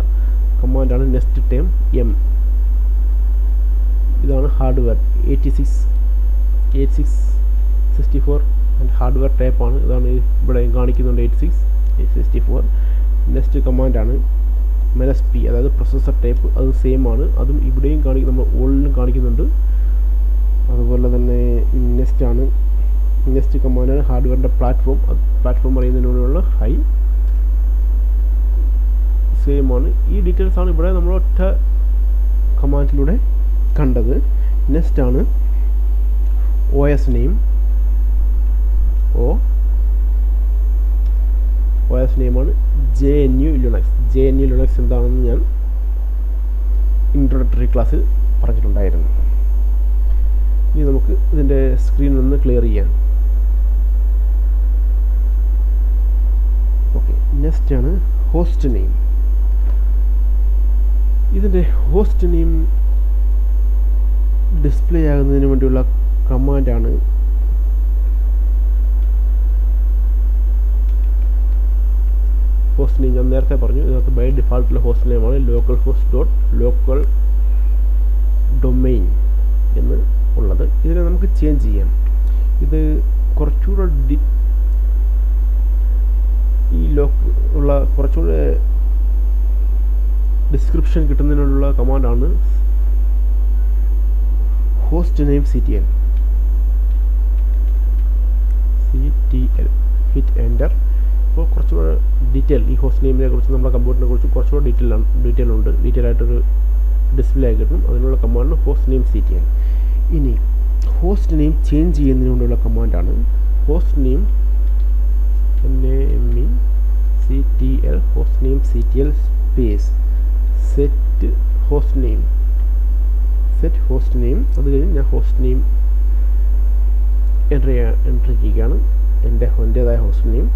കമാൻഡാണ് നെക്സ്റ്റ് ടൈം എം. ഇതാണ് hardware. Eighty six eight six sixty four and hardware ടൈപ്പാണ് ഇതാണ് ഇവിടെ കാണിക്കുന്നുണ്ട് eight six eight sixty four. Next കമാൻഡാണ് minus P അതായത് പ്രൊസസ്സർ ടൈപ്പ് അത് സെയിം ആണ്. അതും ഇവിടെയും കാണിക്കും നമ്മൾ ഓളിലും കാണിക്കുന്നുണ്ട്. അതുപോലെ തന്നെ നെക്സ്റ്റ് ആണ്. നെക്സ്റ്റ് കമാൻഡാണ് ഹാർഡ്വെയറിന്റെ പ്ലാറ്റ്ഫോം പ്ലാറ്റ്ഫോം അറിയുന്നതിനുള്ള ഹൈ സെയിം ആണ്. ഈ ഡീറ്റെയിൽസ് ആണ് ഇവിടെ നമ്മൾ ഒറ്റ കമാൻഡിലൂടെ കണ്ടത്. നെക്സ്റ്റ് ആണ് O S name O O S നെയിമാണ് G N U Linux G N U Linux എന്താണെന്ന് ഞാൻ ഇൻട്രൊഡക്ടറി ക്ലാസ്സിൽ പറഞ്ഞിട്ടുണ്ടായിരുന്നു. ഇനി നമുക്ക് ഇതിന്റെ സ്ക്രീൻ ഒന്ന് ക്ലിയർ ചെയ്യാം. ഓക്കെ നെക്സ്റ്റ് ആണ് ഹോസ്റ്റ് നെയിം ഇതിന്റെ ഹോസ്റ്റ് നെയിം ഡിസ്പ്ലേ ആകുന്നതിന് വേണ്ടിയുള്ള കമാൻഡാണ് ഹോസ്റ്റ് നെയിം ഞാൻ നേരത്തെ പറഞ്ഞു. ഇതിനകത്ത് ബൈ ഡിഫാൾട്ടുള്ള host നെയിമാണ് local host dot local domain എന്ന് ഉള്ളത്. ഇതിനെ നമുക്ക് ചേഞ്ച് ചെയ്യാം. ഇത് കുറച്ചുകൂടെ ഈ ലോക്ക് ഉള്ള കുറച്ചുകൂടെ ഡിസ്ക്രിപ്ഷൻ കിട്ടുന്നതിനുള്ള കമാൻഡാണ് host name C T L C T L hit enter ഇപ്പോൾ കുറച്ചുകൂടെ ഡീറ്റെയിൽ ഈ ഹോസ്റ്റ് നെയിമിനെ കുറിച്ച് നമ്മുടെ കമ്പ്യൂട്ടറിനെ കുറിച്ച് കുറച്ചുകൂടെ ഡീറ്റെയിൽ ആണ് ഡീറ്റെയിൽ ഉണ്ട്. ഡീറ്റെയിൽ ആയിട്ടൊരു ഡിസ്പ്ലേ ആയി കിട്ടും. അതിനുള്ള command host name C T L ഇനി ഹോസ്റ്റ് നെയിം ചേഞ്ച് ചെയ്യുന്നതിനുള്ള കമാൻഡാണ് host name N A M E C T L host name C T L space set host name set host name അത് കഴിഞ്ഞ് ഞാൻ host name enter ചെയ്യാൻ enter ചെയ്യുകയാണ്. എന്റെ എന്റേതായ host name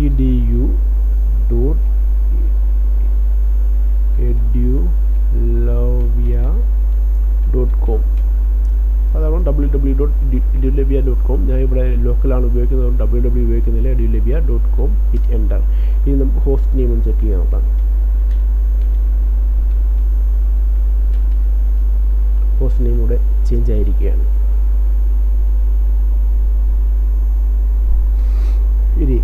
E D U dot edu ലവ്യ dot com അതാണ് W W dot എഡ്യുലബിയ dot com ഞാൻ ഇവിടെ ലോക്കലാണ് ഉപയോഗിക്കുന്നത് ഡബ്ല്യൂ ഡബ്ല്യൂ ഉപയോഗിക്കുന്നില്ല എഡ്യുലബിയ ഡോട്ട് കോം ഹിറ്റ് എന്റർ ഇനി നമുക്ക് ഹോസ്റ്റ് നെയിം ചെക്ക് ചെയ്യാൻ നോക്കാം ഹോസ്റ്റ് നെയിം ഇവിടെ ചേഞ്ച് ആയിരിക്കുകയാണ് ഇനി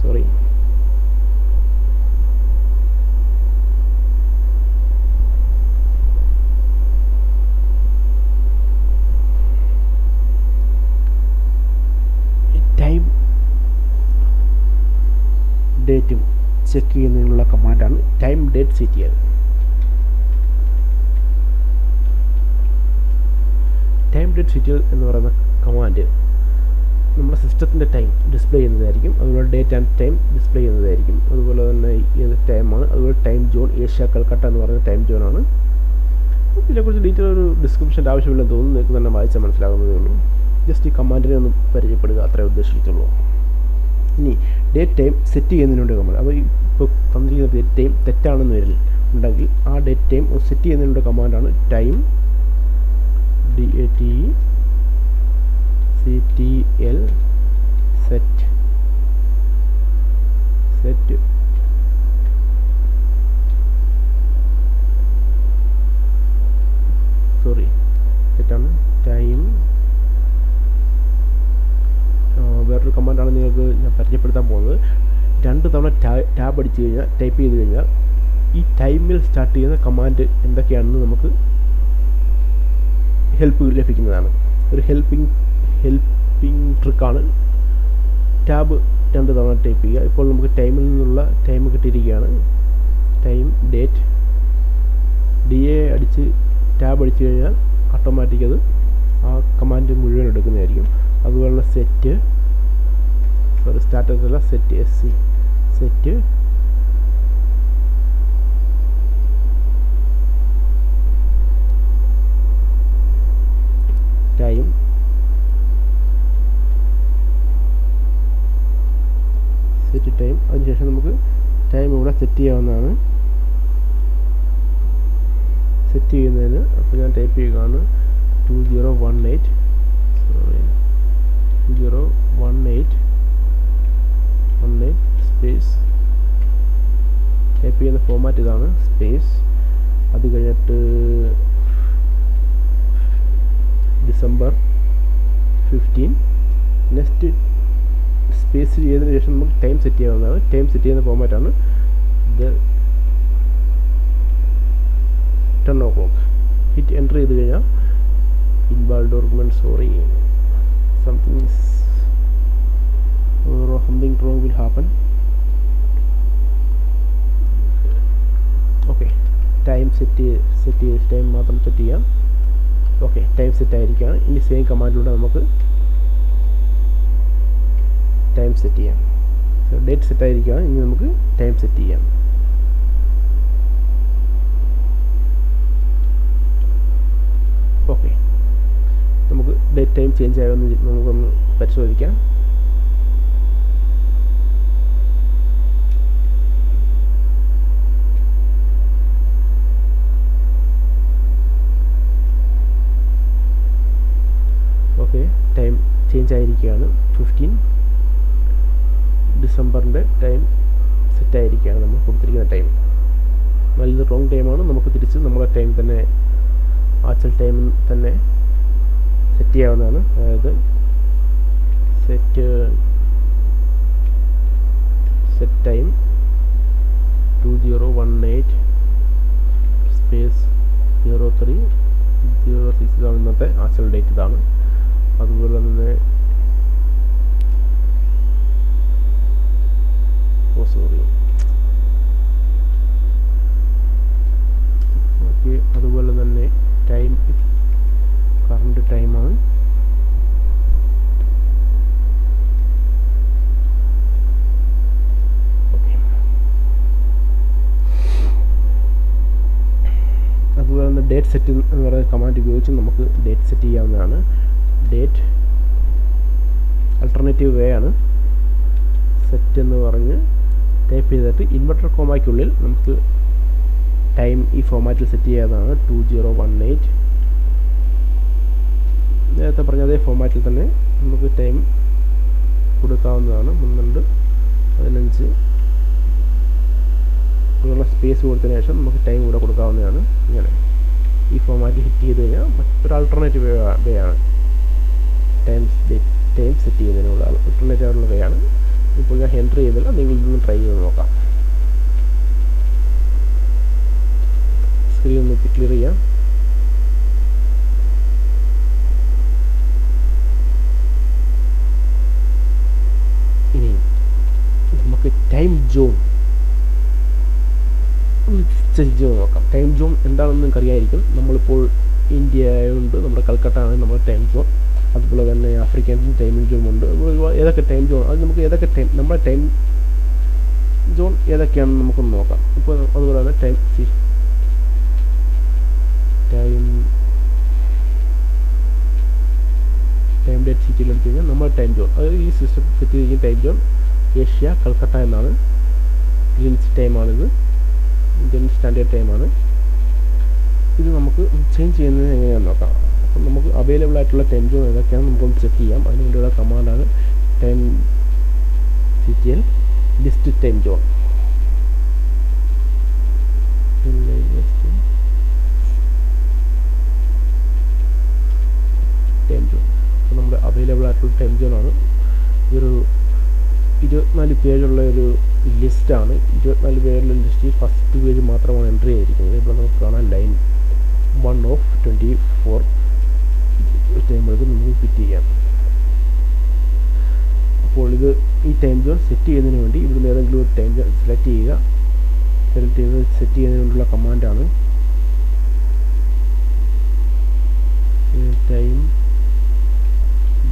സോറി ടൈം ഡേറ്റും ചെക്ക് ചെയ്യുന്നതിനുള്ള കമാൻഡാണ് time date C T time date C T എന്ന് പറയുന്ന കമാൻഡ് നമ്മുടെ സിസ്റ്റത്തിന്റെ ടൈം ഡിസ്പ്ലേ ചെയ്യുന്നതായിരിക്കും. അതുപോലെ ഡേറ്റ് ആൻഡ് ടൈം ഡിസ്പ്ലേ ചെയ്യുന്നതായിരിക്കും. അതുപോലെ തന്നെ ഏത് ടൈമാണ് അതുപോലെ ടൈം ജോൺ ഏഷ്യ കൽക്കട്ട എന്ന് പറയുന്ന ടൈം ജോണാണ് ഇതിനെക്കുറിച്ച് ഡീറ്റെയിൽ ഒരു ഡിസ്ക്രിപ്ഷന്റെ ആവശ്യമില്ലെന്ന് തോന്നുന്നു. നിങ്ങൾക്ക് തന്നെ വായിച്ചാൽ മനസ്സിലാകുന്നതേ ഉള്ളൂ. ജസ്റ്റ് ഈ കമാൻഡിനെ ഒന്ന് പരിചയപ്പെടുക. അത്രേ ഉദ്ദേശിച്ചിട്ടുള്ളൂ. ഇനി ഡേറ്റ് ടൈം സെറ്റ് ചെയ്യുന്നതിനുണ്ട് കമാൻഡ് അപ്പോൾ ഇപ്പോൾ തന്നിരിക്കുന്ന ഡേറ്റ് ടൈം തെറ്റാണെന്ന് വരില്ല. ഉണ്ടെങ്കിൽ ആ ഡേറ്റ് ടൈം സെറ്റ് ചെയ്യുന്നതിനുള്ള കമാൻഡാണ് time D A T C T L set set sorry തെറ്റാണ്. ടൈം വേറൊരു കമാൻഡാണ് നിങ്ങൾക്ക് ഞാൻ പരിചയപ്പെടുത്താൻ പോകുന്നത്. രണ്ട് തവണ ടാബ് അടിച്ച് കഴിഞ്ഞാൽ ടൈപ്പ് ചെയ്ത് കഴിഞ്ഞാൽ ഈ ടൈമിൽ സ്റ്റാർട്ട് ചെയ്യുന്ന കമാൻഡ് എന്തൊക്കെയാണെന്ന് നമുക്ക് ഹെൽപ്പ് ലഭിക്കുന്നതാണ്. ഒരു ഹെൽപ്പിംഗ് ഹെൽപ്പിംഗ് ട്രിക്കാണ് ടാബ് രണ്ട് തവണ ടൈപ്പ് ചെയ്യുക. ഇപ്പോൾ നമുക്ക് ടൈമിൽ നിന്നുള്ള ടൈം കിട്ടിയിരിക്കുകയാണ്. Time date. ഡി എ അടിച്ച് ടാബ് അടിച്ച് കഴിഞ്ഞാൽ ഓട്ടോമാറ്റിക് അത് ആ കമാൻഡ് മുഴുവൻ എടുക്കുന്നതായിരിക്കും. അതുപോലെ സെറ്റ് സോറി സ്റ്റാറ്റസ് അല്ല set S C set. Time set time അതിനുശേഷം നമുക്ക് ടൈം ഇവിടെ സെറ്റ് ചെയ്യാവുന്നതാണ്. സെറ്റ് ചെയ്യുന്നതിന് അപ്പോൾ ഞാൻ ടൈപ്പ് ചെയ്യുകയാണ് two zero one eight sorry two zero one eight one eight space type ചെയ്യുന്ന ഫോമാറ്റ് ഇതാണ് സ്പേസ് അത് കഴിഞ്ഞിട്ട് ഡിസംബർ ഫിഫ്റ്റീൻ നെക്സ്റ്റ് സ്പേസ് ചെയ്തതിന് ശേഷം നമുക്ക് ടൈം സെറ്റ് ചെയ്യാവുന്നതാണ്. ടൈം സെറ്റ് ചെയ്യുന്ന ഫോമാറ്റാണ് ഇത് ten o'clock hit enter ചെയ്ത് കഴിഞ്ഞാൽ involve document sorry something something wrong will happen okay time set set ചെയ്ത് ടൈം മാത്രം സെറ്റ് ചെയ്യാം. ഓക്കെ ടൈം സെറ്റ് ആയിരിക്കുകയാണ് ഇനി സെയിം കമാൻഡിലൂടെ നമുക്ക് ടൈം സെറ്റ് ചെയ്യാം. ഡേറ്റ് സെറ്റ് ആയിരിക്കുകയാണ് ഇനി നമുക്ക് ടൈം സെറ്റ് ചെയ്യാം. ഓക്കെ നമുക്ക് ഡേറ്റ് ടൈം ചേഞ്ച് ആയോ എന്ന് നമുക്കൊന്ന് പരിശോധിക്കാം ഓക്കെ ടൈം ചേഞ്ച് ആയിരിക്കുകയാണ്. ഫിഫ്റ്റീൻ ഡിസംബറിന്റെ ടൈം സെറ്റ് ആയിരിക്കുകയാണ് നമ്മൾ കൊടുത്തിരിക്കുന്ന ടൈം നല്ലത് റോങ് ടൈമാണ് നമുക്ക് തിരിച്ച് നമ്മുടെ ടൈം തന്നെ ആച്ചൽ ടൈം തന്നെ സെറ്റ് ചെയ്യാവുന്നതാണ്. അതായത് set set time two zero one eight space zero three zero six ഇതാണ് ഇന്നത്തെ ആച്ചൽ ഡേറ്റ് ഇതാണ്. അതുപോലെ തന്നെ സോറി അതുപോലെ തന്നെ ടൈം കറണ്ട് ടൈമാണ്. അതുപോലെ തന്നെ ഡേറ്റ് സെറ്റ് എന്ന് പറയുന്ന കമാൻഡ് ഉപയോഗിച്ച് നമുക്ക് ഡേറ്റ് സെറ്റ് ചെയ്യാവുന്നതാണ്. ഡേറ്റ് അൾട്ടർനേറ്റീവ് വേ ആണ്. സെറ്റ് എന്ന് പറഞ്ഞ് ടൈപ്പ് ചെയ്തിട്ട് ഇൻവെർട്ടർ കോമയ്ക്കുള്ളിൽ നമുക്ക് ടൈം ഈ ഫോമാറ്റിൽ സെറ്റ് ചെയ്യാതാണ് ടു സീറോ വൺ എയ്റ്റ് നേരത്തെ പറഞ്ഞ അതേ ഫോമാറ്റിൽ തന്നെ നമുക്ക് ടൈം കൊടുക്കാവുന്നതാണ്. പന്ത്രണ്ട് പതിനഞ്ച്. അങ്ങനെയുള്ള സ്പേസ് കൊടുത്തതിന് ശേഷം നമുക്ക് ടൈം കൂടെ കൊടുക്കാവുന്നതാണ്. ഇങ്ങനെ. ഈ ഫോമാറ്റ് ഹിറ്റ് ചെയ്ത് കഴിഞ്ഞാൽ മറ്റൊരു ആൾട്ടർനേറ്റീവ് വേ ആണ്. ടൈം ടൈം സെറ്റ് ചെയ്യുന്നതിനുള്ള ഓൾട്ടർനേറ്റ് ആയിട്ടുള്ള വേ ആണ് ഇപ്പോൾ ഞാൻ എന്റർ ചെയ്തില്ല നിങ്ങൾ ഇതൊന്ന് ട്രൈ ചെയ്ത് നോക്കാം. സ്ക്രീൻ ഒന്ന് ക്ലിയർ ചെയ്യാം. ഇനി നമുക്ക് ടൈം ജോൺ നോക്കാം. ടൈം സോൺ എന്താണെന്ന് നിങ്ങൾക്ക് അറിയായിരിക്കും നമ്മളിപ്പോൾ ഇന്ത്യ ആയതുകൊണ്ട് നമ്മുടെ കൽക്കട്ട ആണ് നമ്മുടെ ടൈം സോൺ അതുപോലെ തന്നെ ആഫ്രിക്കൻ ടൈം സോൺ ഉണ്ട്. ഏതൊക്കെ ടൈം സോൺ അത് നമുക്ക് ഏതൊക്കെ ടൈം നമ്മുടെ ടൈം സോൺ ഏതൊക്കെയാണെന്ന് നമുക്കൊന്ന് നോക്കാം. ഇപ്പോൾ അതുപോലെ തന്നെ time C time time date സീറ്റിൽ എടുത്തു കഴിഞ്ഞാൽ നമ്മുടെ ടൈം സോൺ അതായത് ഈ സിസ്റ്റം സെറ്റ് ചെയ്തിരിക്കുന്ന ടൈം സോൺ ഏഷ്യ കൽക്കട്ട എന്നാണ്. ഗ്രീൻസ് ടൈമാണിത് ഇന്ത്യൻ സ്റ്റാൻഡേർഡ് ടൈമാണ് ഇത് നമുക്ക് ചേഞ്ച് ചെയ്യുന്നത് എങ്ങനെയാണെന്ന് നോക്കാം. അപ്പം നമുക്ക് അവൈലബിൾ ആയിട്ടുള്ള ടൈം സോൺ ഏതൊക്കെയാണ് നമുക്കൊന്ന് ചെക്ക് ചെയ്യാം. അതിന് വേണ്ടിയുള്ള കമാൻഡാണ് ten C T L list ten zone time zone നമ്മുടെ അവൈലബിൾ ആയിട്ടുള്ള ടൈം സോണാണ് ഇതൊരു ഇരുപത്തിനാല് പേജുള്ള ഒരു ലിസ്റ്റാണ് ഇരുപത്തിനാല് പേജുള്ള ലിസ്റ്റിൽ ഫസ്റ്റ് പേജ് മാത്രമാണ് എൻട്രി ചെയ്തിരിക്കുന്നത് ഇപ്പോൾ നമുക്ക് കാണാൻ line one of twenty four ടൈമുകൾക്ക് നമുക്ക് ഫിറ്റ് ചെയ്യാം. അപ്പോൾ ഇത് ഈ ടൈം സോൺ സെറ്റ് ചെയ്യുന്നതിന് വേണ്ടി ഇവിടുന്ന് ഏതെങ്കിലും ഒരു ടൈം സോൺ സെലക്ട് ചെയ്യുക. സെലക്ട് ചെയ്ത് സെറ്റ് ചെയ്യുന്നതിന് വേണ്ടിയുള്ള കമാൻഡാണ് time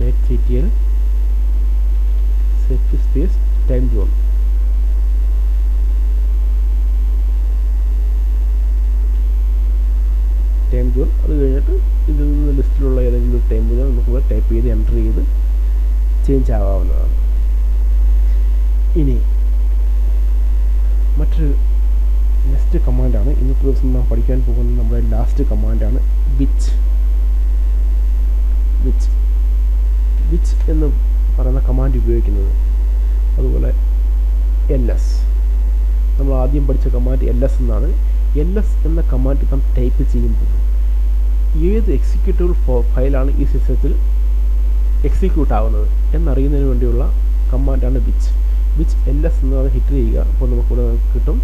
date set L set space time zone time zone അത് കഴിഞ്ഞിട്ട് ഇതിൽ നിന്ന് ലിസ്റ്റിലുള്ള ഏതെങ്കിലും ഒരു ടൈം ജോൺ നമുക്ക് ടൈപ്പ് ചെയ്ത് എന്റർ ചെയ്ത് ചേഞ്ച് ആവാവുന്നതാണ്. ഇനി മറ്റൊരു നെക്സ്റ്റ് കമാൻഡാണ് ഇന്നത്തെ ദിവസം നാം പഠിക്കാൻ പോകുന്ന നമ്മുടെ ലാസ്റ്റ് കമാൻഡാണ് വിച്ച് വിച്ച് വിച്ച് എന്ന് പറയുന്ന കമാൻഡ് ഉപയോഗിക്കുന്നത്. അതുപോലെ എൽ എസ് നമ്മൾ ആദ്യം പഠിച്ച കമാൻഡ് എൽ എസ് എന്നാണ്. എൽ എസ് എന്ന കമാൻഡ് നാം ടൈപ്പ് ചെയ്യുമ്പോൾ ഏത് എക്സിക്യൂട്ടീവ് ഫയലാണ് ഈ സിസ്റ്റത്തിൽ എക്സിക്യൂട്ട് ആവുന്നത് എന്നറിയുന്നതിന് വേണ്ടിയുള്ള കമാൻഡാണ് വിച്ച് വിച്ച് എൽ എസ് എന്ന് പറഞ്ഞ് ഹിറ്റ് ചെയ്യുക. അപ്പോൾ നമുക്കിവിടെ കിട്ടും.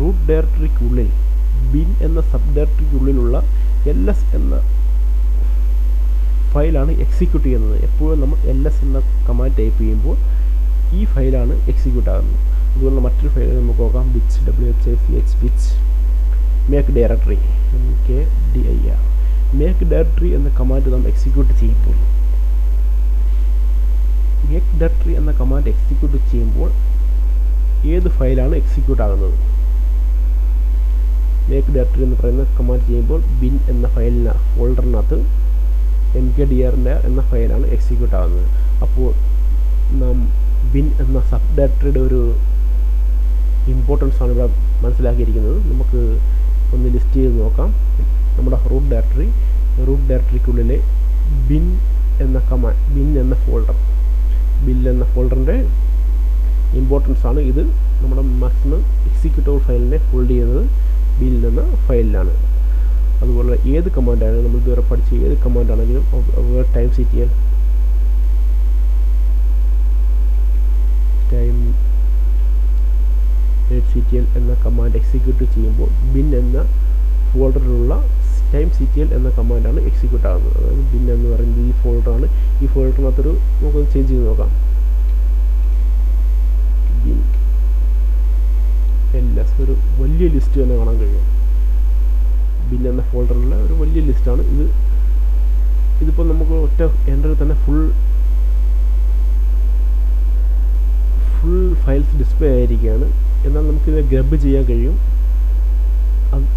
റൂട്ട് ഡയറക്ടറിക്കുള്ളിൽ ബിൻ എന്ന സബ് ഡയറക്ടറിക്കുള്ളിലുള്ള എൽ എസ് എന്ന ഫയലാണ് എക്സിക്യൂട്ട് ചെയ്യുന്നത്. എപ്പോഴും നമ്മൾ എൽ എസ് എന്ന കമാൻഡ് ടൈപ്പ് ചെയ്യുമ്പോൾ ഈ ഫയലാണ് എക്സിക്യൂട്ട് ആകുന്നത്. അതുപോലെ മറ്റൊരു ഫയൽ നമുക്ക് നോക്കാം. Which W H A C H which make directory M K D I R make directory എന്ന കമാൻഡ് നാം എക്സിക്യൂട്ട് ചെയ്യുമ്പോൾ മേക്ക് ഡയറക്ടറി എന്ന കമാൻഡ് എക്സിക്യൂട്ട് ചെയ്യുമ്പോൾ ഏത് ഫയലാണ് എക്സിക്യൂട്ട് ആകുന്നത്? മേക്ക് ഡയറക്ടറി എന്ന് പറയുന്ന കമാൻഡ് ചെയ്യുമ്പോൾ ബിൻ എന്ന ഫയലിന് ഫോൾഡറിനകത്ത് എം കെ ഡി ആർ എന്ന ഫയലാണ് എക്സിക്യൂട്ട് ആകുന്നത്. അപ്പോൾ നാം ബിൻ എന്ന സബ് ഡയറക്ടറിയുടെ ഒരു ഇമ്പോർട്ടൻസ് ആണ് ഇവിടെ മനസ്സിലാക്കിയിരിക്കുന്നത്. നമുക്ക് ഒന്ന് ലിസ്റ്റ് ചെയ്ത് നോക്കാം. നമ്മുടെ റൂട്ട് ഡയറക്ടറി റൂട്ട് ഡയറക്ടറിക്കുള്ളിലെ ബിൻ എന്ന കമാൻഡ് ബിൻ എന്ന ഫോൾഡർ ബിൻ എന്ന ഫോൾഡറിന്റെ ഇമ്പോർട്ടൻസ് ആണ് ഇത്. നമ്മുടെ മാക്സിമം എക്സിക്യൂട്ടീവ് ഫയലിനെ ഹോൾഡ് ചെയ്യുന്നത് ബിൻ എന്ന ഫയലിലാണ് അതുപോലെ ഏത് കമാൻഡാണ് നമ്മൾ ഇതുവരെ പഠിച്ച ഏത് കമാൻഡാണെങ്കിലും ടൈം സെറ്റ് ചെയ്യാൻ ടൈം സി ടി എൽ എന്ന കമാൻഡ് എക്സിക്യൂട്ട് ചെയ്യുമ്പോൾ ബിൻ എന്ന ഫോൾഡറിലുള്ള ടൈം സി ടി എൽ എന്ന കമാൻഡാണ് എക്സിക്യൂട്ട് ആകുന്നത് അതായത് ബിൻ എന്ന് പറയുന്നത് ഈ ഫോൾഡറാണ് ഈ ഫോൾഡറിനകത്തൊരു നമുക്കൊന്ന് ചേഞ്ച് ചെയ്ത് നോക്കാം. ബിൻ എസ് ഒരു വലിയ ലിസ്റ്റ് തന്നെ കാണാൻ കഴിയും. ബിൻ എന്ന ഫോൾഡറിലുള്ള ഒരു വലിയ ലിസ്റ്റാണ് ഇത് ഇതിപ്പോൾ നമുക്ക് ഒറ്റ എന്ററിൽ തന്നെ ഫുൾ ഫുൾ ഫയൽസ് ഡിസ്പ്ലേ ആയിരിക്കുകയാണ്. എന്നാൽ നമുക്കിത് ഗ്രബ് ചെയ്യാൻ കഴിയും.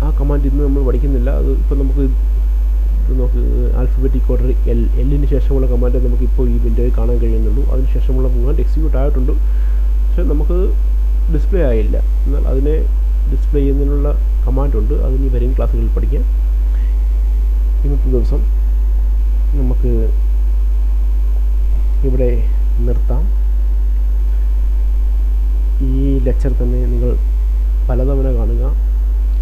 ആ കമാൻഡ് ഇന്ന് നമ്മൾ പഠിക്കുന്നില്ല. അത് ഇപ്പോൾ നമുക്ക് നമുക്ക് ആൽഫബറ്റിക് ഓർഡർ എൽ എല്ലിന് ശേഷമുള്ള കമാൻഡ് നമുക്ക് ഇപ്പോൾ ഈ വിൻഡോയിൽ കാണാൻ കഴിയുന്നുള്ളൂ. അതിന് ശേഷമുള്ള കമാൻഡ് എക്സിക്യൂട്ട് ആയിട്ടുണ്ട്. പക്ഷെ നമുക്ക് ഡിസ്പ്ലേ ആയില്ല. എന്നാൽ അതിനെ ഡിസ്പ്ലേ ചെയ്യുന്നതിനുള്ള കമാൻഡുണ്ട് അതിന് വരും ക്ലാസ്സുകളിൽ പഠിക്കാം. ഇന്നത്തെ ദിവസം നമുക്ക് ഇവിടെ നിർത്താം. ഈ ലെക്ചർ തന്നെ നിങ്ങൾ പലതവണ കാണുക.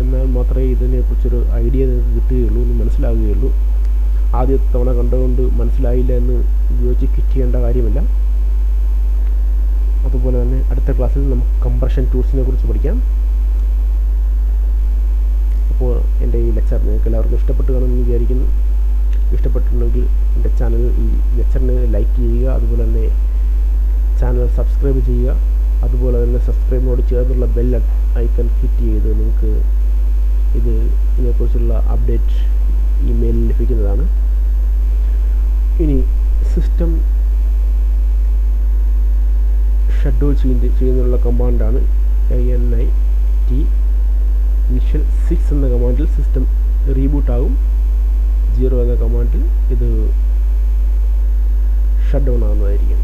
എന്നാൽ മാത്രമേ ഇതിനെക്കുറിച്ചൊരു ഐഡിയ നിങ്ങൾക്ക് കിട്ടുകയുള്ളൂ എന്ന് മനസ്സിലാകുകയുള്ളൂ. ആദ്യത്തെ തവണ കണ്ടുകൊണ്ട് മനസ്സിലായില്ല എന്ന് ഉപയോഗിച്ച് കിട്ടിയേണ്ട കാര്യമില്ല. അതുപോലെ തന്നെ അടുത്ത ക്ലാസ്സിൽ നമുക്ക് കംപ്രഷൻ ടൂൾസിനെ കുറിച്ച് പഠിക്കാം. അപ്പോൾ എന്റെ ഈ ലെക്ചർ നിങ്ങൾക്ക് എല്ലാവർക്കും ഇഷ്ടപ്പെട്ടു കാണുമെന്ന് വിചാരിക്കുന്നു. ഇഷ്ടപ്പെട്ടിട്ടുണ്ടെങ്കിൽ എന്റെ ചാനൽ ഈ ലെക്ചറിന് ലൈക്ക് ചെയ്യുക. അതുപോലെ തന്നെ ചാനൽ സബ്സ്ക്രൈബ് ചെയ്യുക. അതുപോലെ തന്നെ സബ്സ്ക്രൈബിനോട് ചേർന്നുള്ള ബെൽ ഐക്കൺ ക്ലിക്ക് ചെയ്ത് നിങ്ങൾക്ക് ഇത് ഇതിനെക്കുറിച്ചുള്ള അപ്ഡേറ്റ് ഇമെയിലിൽ ലഭിക്കുന്നതാണ്. ഇനി സിസ്റ്റം ഷെഡ്യൂൾ ചെയ്യുന്ന ചെയ്യുന്നതിനുള്ള കമാൻഡാണ് I N I T initial six എന്ന കമാൻഡിൽ സിസ്റ്റം റീബൂട്ട് ആകും. സീറോ എന്ന കമാൻഡിൽ ഇത് ഷട്ട് ഡൗൺ ആകുന്നതായിരിക്കും.